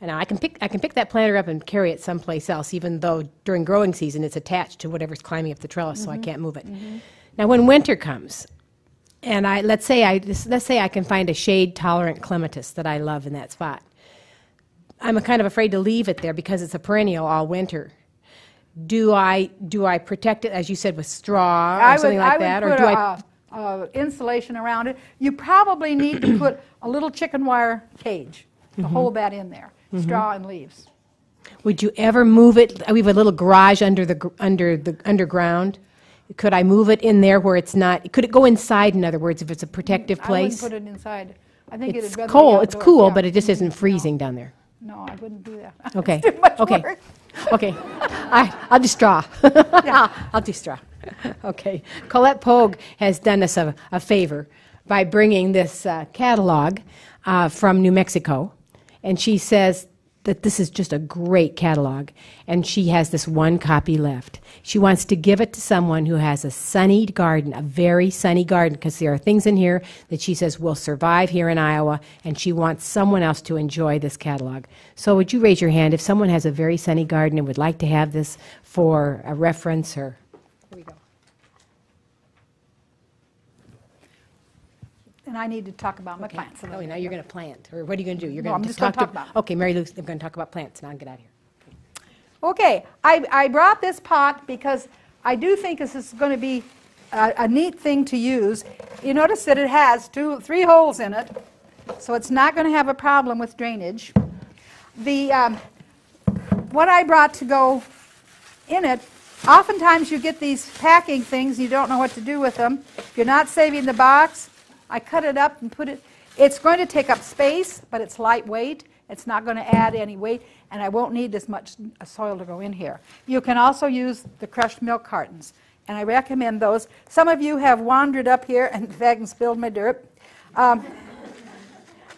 And I can pick I can pick that planter up and carry it someplace else, even though during growing season it's attached to whatever's climbing up the trellis, so I can't move it. Now, when winter comes, and I let's say I let's say I can find a shade tolerant clematis that I love in that spot. I'm kind of afraid to leave it there because it's a perennial all winter. Do I do I protect it as you said with straw or I would, something like I that, or do a, I? uh, insulation around it. You probably need to put a little chicken wire cage to Mm-hmm. hold that in there, straw and leaves. Would you ever move it? We have a little garage under the under the underground. Could I move it in there where it's not? Could it go inside? In other words, if it's a protective place, I wouldn't put it inside. I think it's be cold. It's cool, yeah. but it just isn't No. freezing down there. No, I wouldn't do that. Okay. It's too much okay. work. Okay. I, I'll do straw. I'll do straw. Okay. Colette Pogue has done us a, a favor by bringing this uh, catalog uh, from New Mexico. And she says that this is just a great catalog. And she has this one copy left. She wants to give it to someone who has a sunny garden, a very sunny garden, because there are things in here that she says will survive here in Iowa, and she wants someone else to enjoy this catalog. So, would you raise your hand if someone has a very sunny garden and would like to have this for a reference or? Here we go. And I need to talk about my plants. a Oh, now you're going to plant, or what are you going to do? You're No, going I'm to to- talk about. Okay, Marilou's going to talk about plants, now get out of here. Okay, I, I brought this pot because I do think this is going to be a, a neat thing to use. You notice that it has two, three holes in it, so it's not going to have a problem with drainage. The um, what I brought to go in it, oftentimes you get these packing things, you don't know what to do with them. You're not saving the box, I cut it up and put it. It's going to take up space, but it's lightweight. It's not going to add any weight, and I won't need as much soil to go in here. You can also use the crushed milk cartons, and I recommend those. Some of you have wandered up here and and spilled my dirt. Um,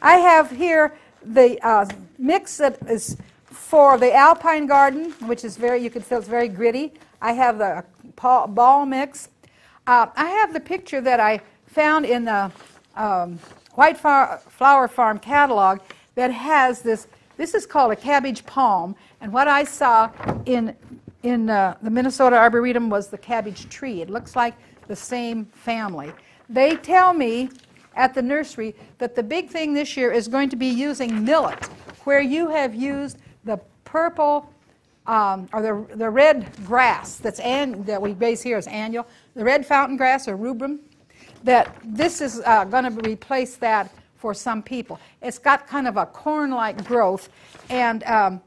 I have here the uh, mix that is for the alpine garden, which is very, you can feel it's very gritty. I have the ball mix. Uh, I have the picture that I found in the um, White Far- Flower Farm catalog that has this. This is called a cabbage palm, and what I saw in in uh, the Minnesota Arboretum was the cabbage tree. It looks like the same family. They tell me at the nursery that the big thing this year is going to be using millet, where you have used the purple um, or the, the red grass that's an, that we raise here is annual, the red fountain grass or rubrum, that this is uh, going to replace that for some people. It's got kind of a corn-like growth, and um,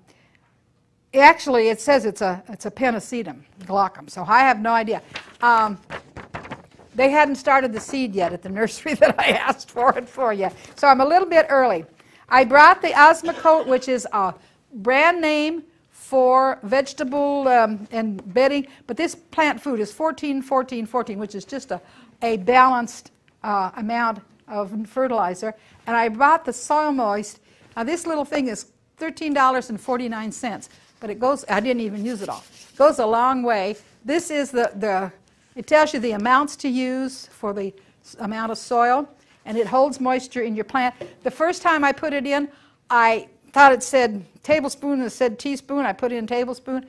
actually it says it's a it's a Pennisetum glaucum, so I have no idea. Um, they hadn't started the seed yet at the nursery that I asked for it for yet, so I'm a little bit early. I brought the Osmocote, which is a brand name for vegetable um, and bedding, but this plant food is 14, 14, 14, which is just a, a balanced uh, amount of fertilizer. And I bought the Soil Moist. Now, this little thing is $13.49, but it goes, I didn't even use it all. It goes a long way. This is the, the it tells you the amounts to use for the amount of soil, and it holds moisture in your plant. The first time I put it in, I thought it said tablespoon and it said teaspoon. I put in tablespoon,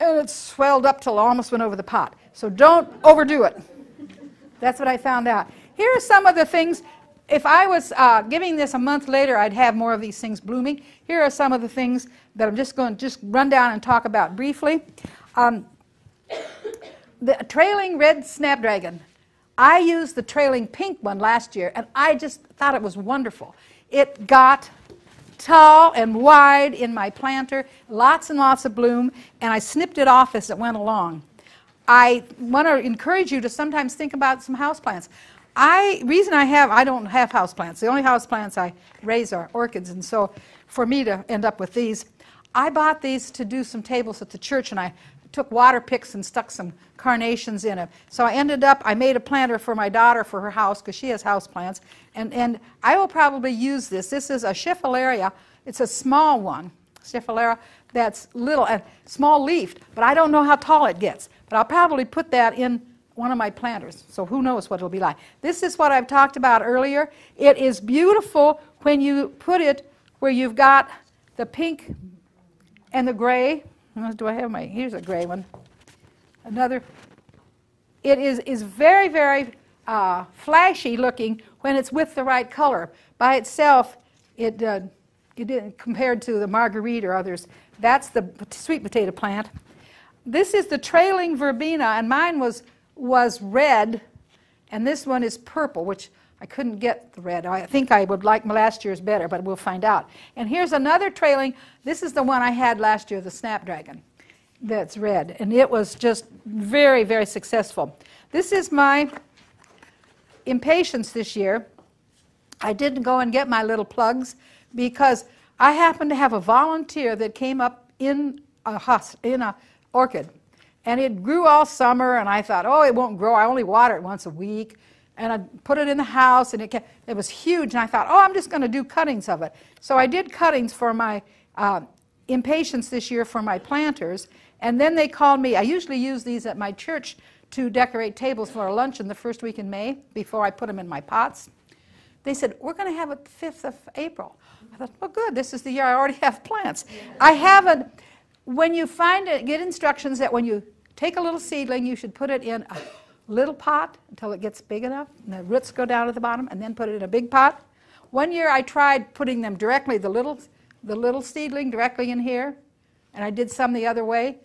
and it swelled up till almost went over the pot. So don't overdo it. That's what I found out. Here are some of the things. If I was uh, giving this a month later, I'd have more of these things blooming. Here are some of the things that I'm just going to just run down and talk about briefly. Um, the trailing red snapdragon. I used the trailing pink one last year, and I just thought it was wonderful. It got tall and wide in my planter, lots and lots of bloom, and I snipped it off as it went along. I want to encourage you to sometimes think about some houseplants. I reason I have I don't have houseplants. The only houseplants I raise are orchids, and so for me to end up with these, I bought these to do some tables at the church, and I took water picks and stuck some carnations in it. So I ended up I made a planter for my daughter for her house because she has houseplants, and and I will probably use this. This is a Schefflera. It's a small one, Schefflera that's little and small leafed, but I don't know how tall it gets. But I'll probably put that in one of my planters. So who knows what it'll be like. This is what I've talked about earlier. It is beautiful when you put it where you've got the pink and the gray. Do I have my? Here's a gray one. Another. It is, is very, very uh, flashy looking when it's with the right color. By itself, it, uh, it compared to the marguerite or others, that's the sweet potato plant. This is the trailing verbena, and mine was, was red, and this one is purple, which I couldn't get the red. I think I would like last year's better, but we'll find out. And here's another trailing. This is the one I had last year, the snapdragon, that's red, and it was just very, very successful. This is my impatiens this year. I didn't go and get my little plugs because I happened to have a volunteer that came up in a in a orchid, and it grew all summer. And I thought, oh, it won't grow. I only water it once a week, and I put it in the house, and it ca- it was huge. And I thought, oh, I'm just going to do cuttings of it. So I did cuttings for my uh, impatiens this year for my planters, and then they called me. I usually use these at my church to decorate tables for a luncheon the first week in May before I put them in my pots. They said, We're going to have it the 5th of April. I thought, Well, good. This is the year I already have plants. I haven't. When you find it, get instructions that when you take a little seedling, you should put it in a little pot until it gets big enough, and the roots go down to the bottom, and then put it in a big pot. One year I tried putting them directly, the little, the little seedling directly in here, and I did some the other way.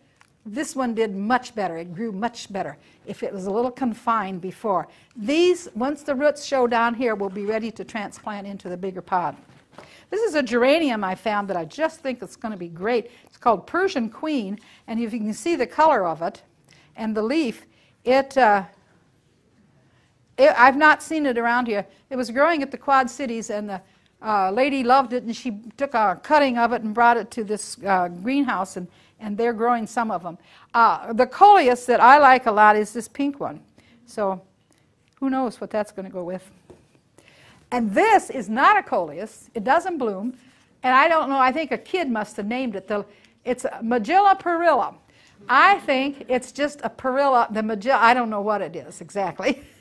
This one did much better. It grew much better if it was a little confined before. These, once the roots show down here, will be ready to transplant into the bigger pot. This is a geranium I found that I just think it's going to be great. Called Persian Queen, and if you can see the color of it and the leaf, it, uh, it I've not seen it around here. It was growing at the Quad Cities, and the uh, lady loved it, and she took a cutting of it and brought it to this uh, greenhouse, and and they're growing some of them. Uh, the coleus that I like a lot is this pink one. So who knows what that's going to go with. And this is not a coleus. It doesn't bloom. And I don't know, I think a kid must have named it. The, it's a Magilla perilla. I think it's just a perilla, the Magilla, I don't know what it is exactly.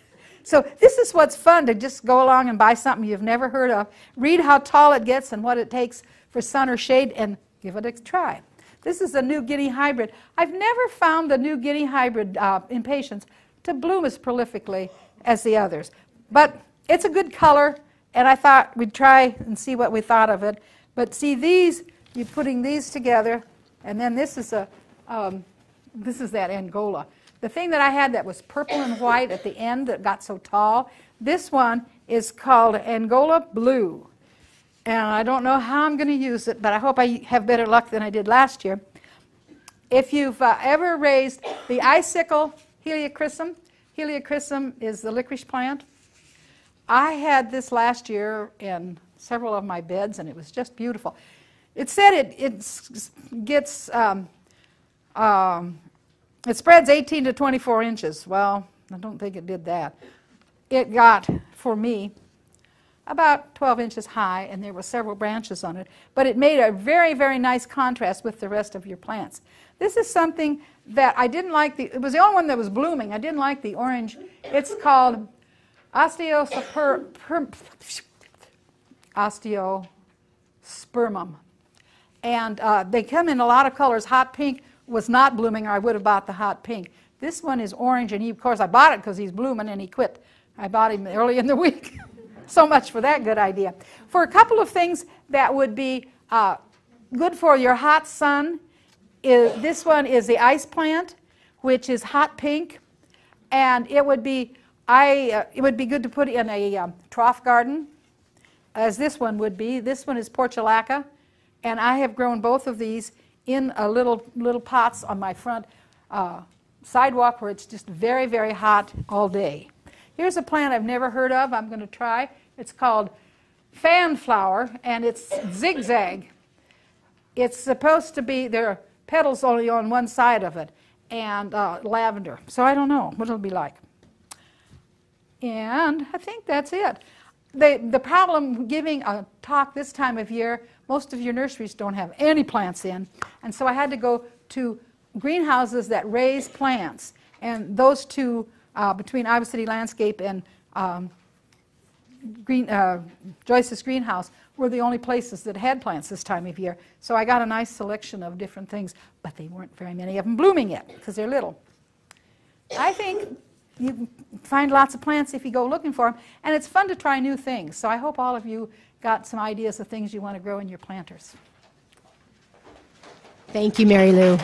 So this is what's fun to just go along and buy something you've never heard of, read how tall it gets and what it takes for sun or shade, and give it a try. This is a New Guinea hybrid. I've never found the New Guinea hybrid uh, impatiens to bloom as prolifically as the others. But it's a good color, and I thought we'd try and see what we thought of it. But see these, you're putting these together, and then this is a, um, this is that Angola. The thing that I had that was purple and white at the end that got so tall, this one is called Angola Blue and I don't know how I'm going to use it, but I hope I have better luck than I did last year. If you've uh, ever raised the icicle helichrysum, helichrysum is the licorice plant. I had this last year in several of my beds, and it was just beautiful. It said it, it gets, um, um, it spreads 18 to 24 inches. Well, I don't think it did that. It got, for me, about 12 inches high, and there were several branches on it. But it made a very, very nice contrast with the rest of your plants. This is something that I didn't like. The, it was the only one that was blooming. I didn't like the orange. It's called osteospermum. Osteospermum. And uh, they come in a lot of colors. Hot pink was not blooming, or I would have bought the hot pink. This one is orange, and he, of course, I bought it because he's blooming, and he quit. I bought him early in the week. so much for that good idea. For a couple of things that would be uh, good for your hot sun, is, this one is the ice plant, which is hot pink, and it would be I uh, it would be good to put in a um, trough garden, as this one would be. This one is portulaca, and I have grown both of these in a little little pots on my front uh, sidewalk where it's just very very hot all day. Here's a plant I've never heard of. I'm going to try. It's called fan flower, and it's zigzag. It's supposed to be, there are petals only on one side of it, and uh, lavender. So I don't know what it'll be like. And I think that's it. The, the problem giving a talk this time of year, most of your nurseries don't have any plants in. And so I had to go to greenhouses that raise plants. And those two uh, between Iowa City Landscape and um, Green, uh, Joyce's greenhouse were the only places that had plants this time of year. So I got a nice selection of different things, but they weren't very many of them blooming yet because they're little. I think you find lots of plants if you go looking for them, and it's fun to try new things. So I hope all of you got some ideas of things you want to grow in your planters. Thank you, Marilou.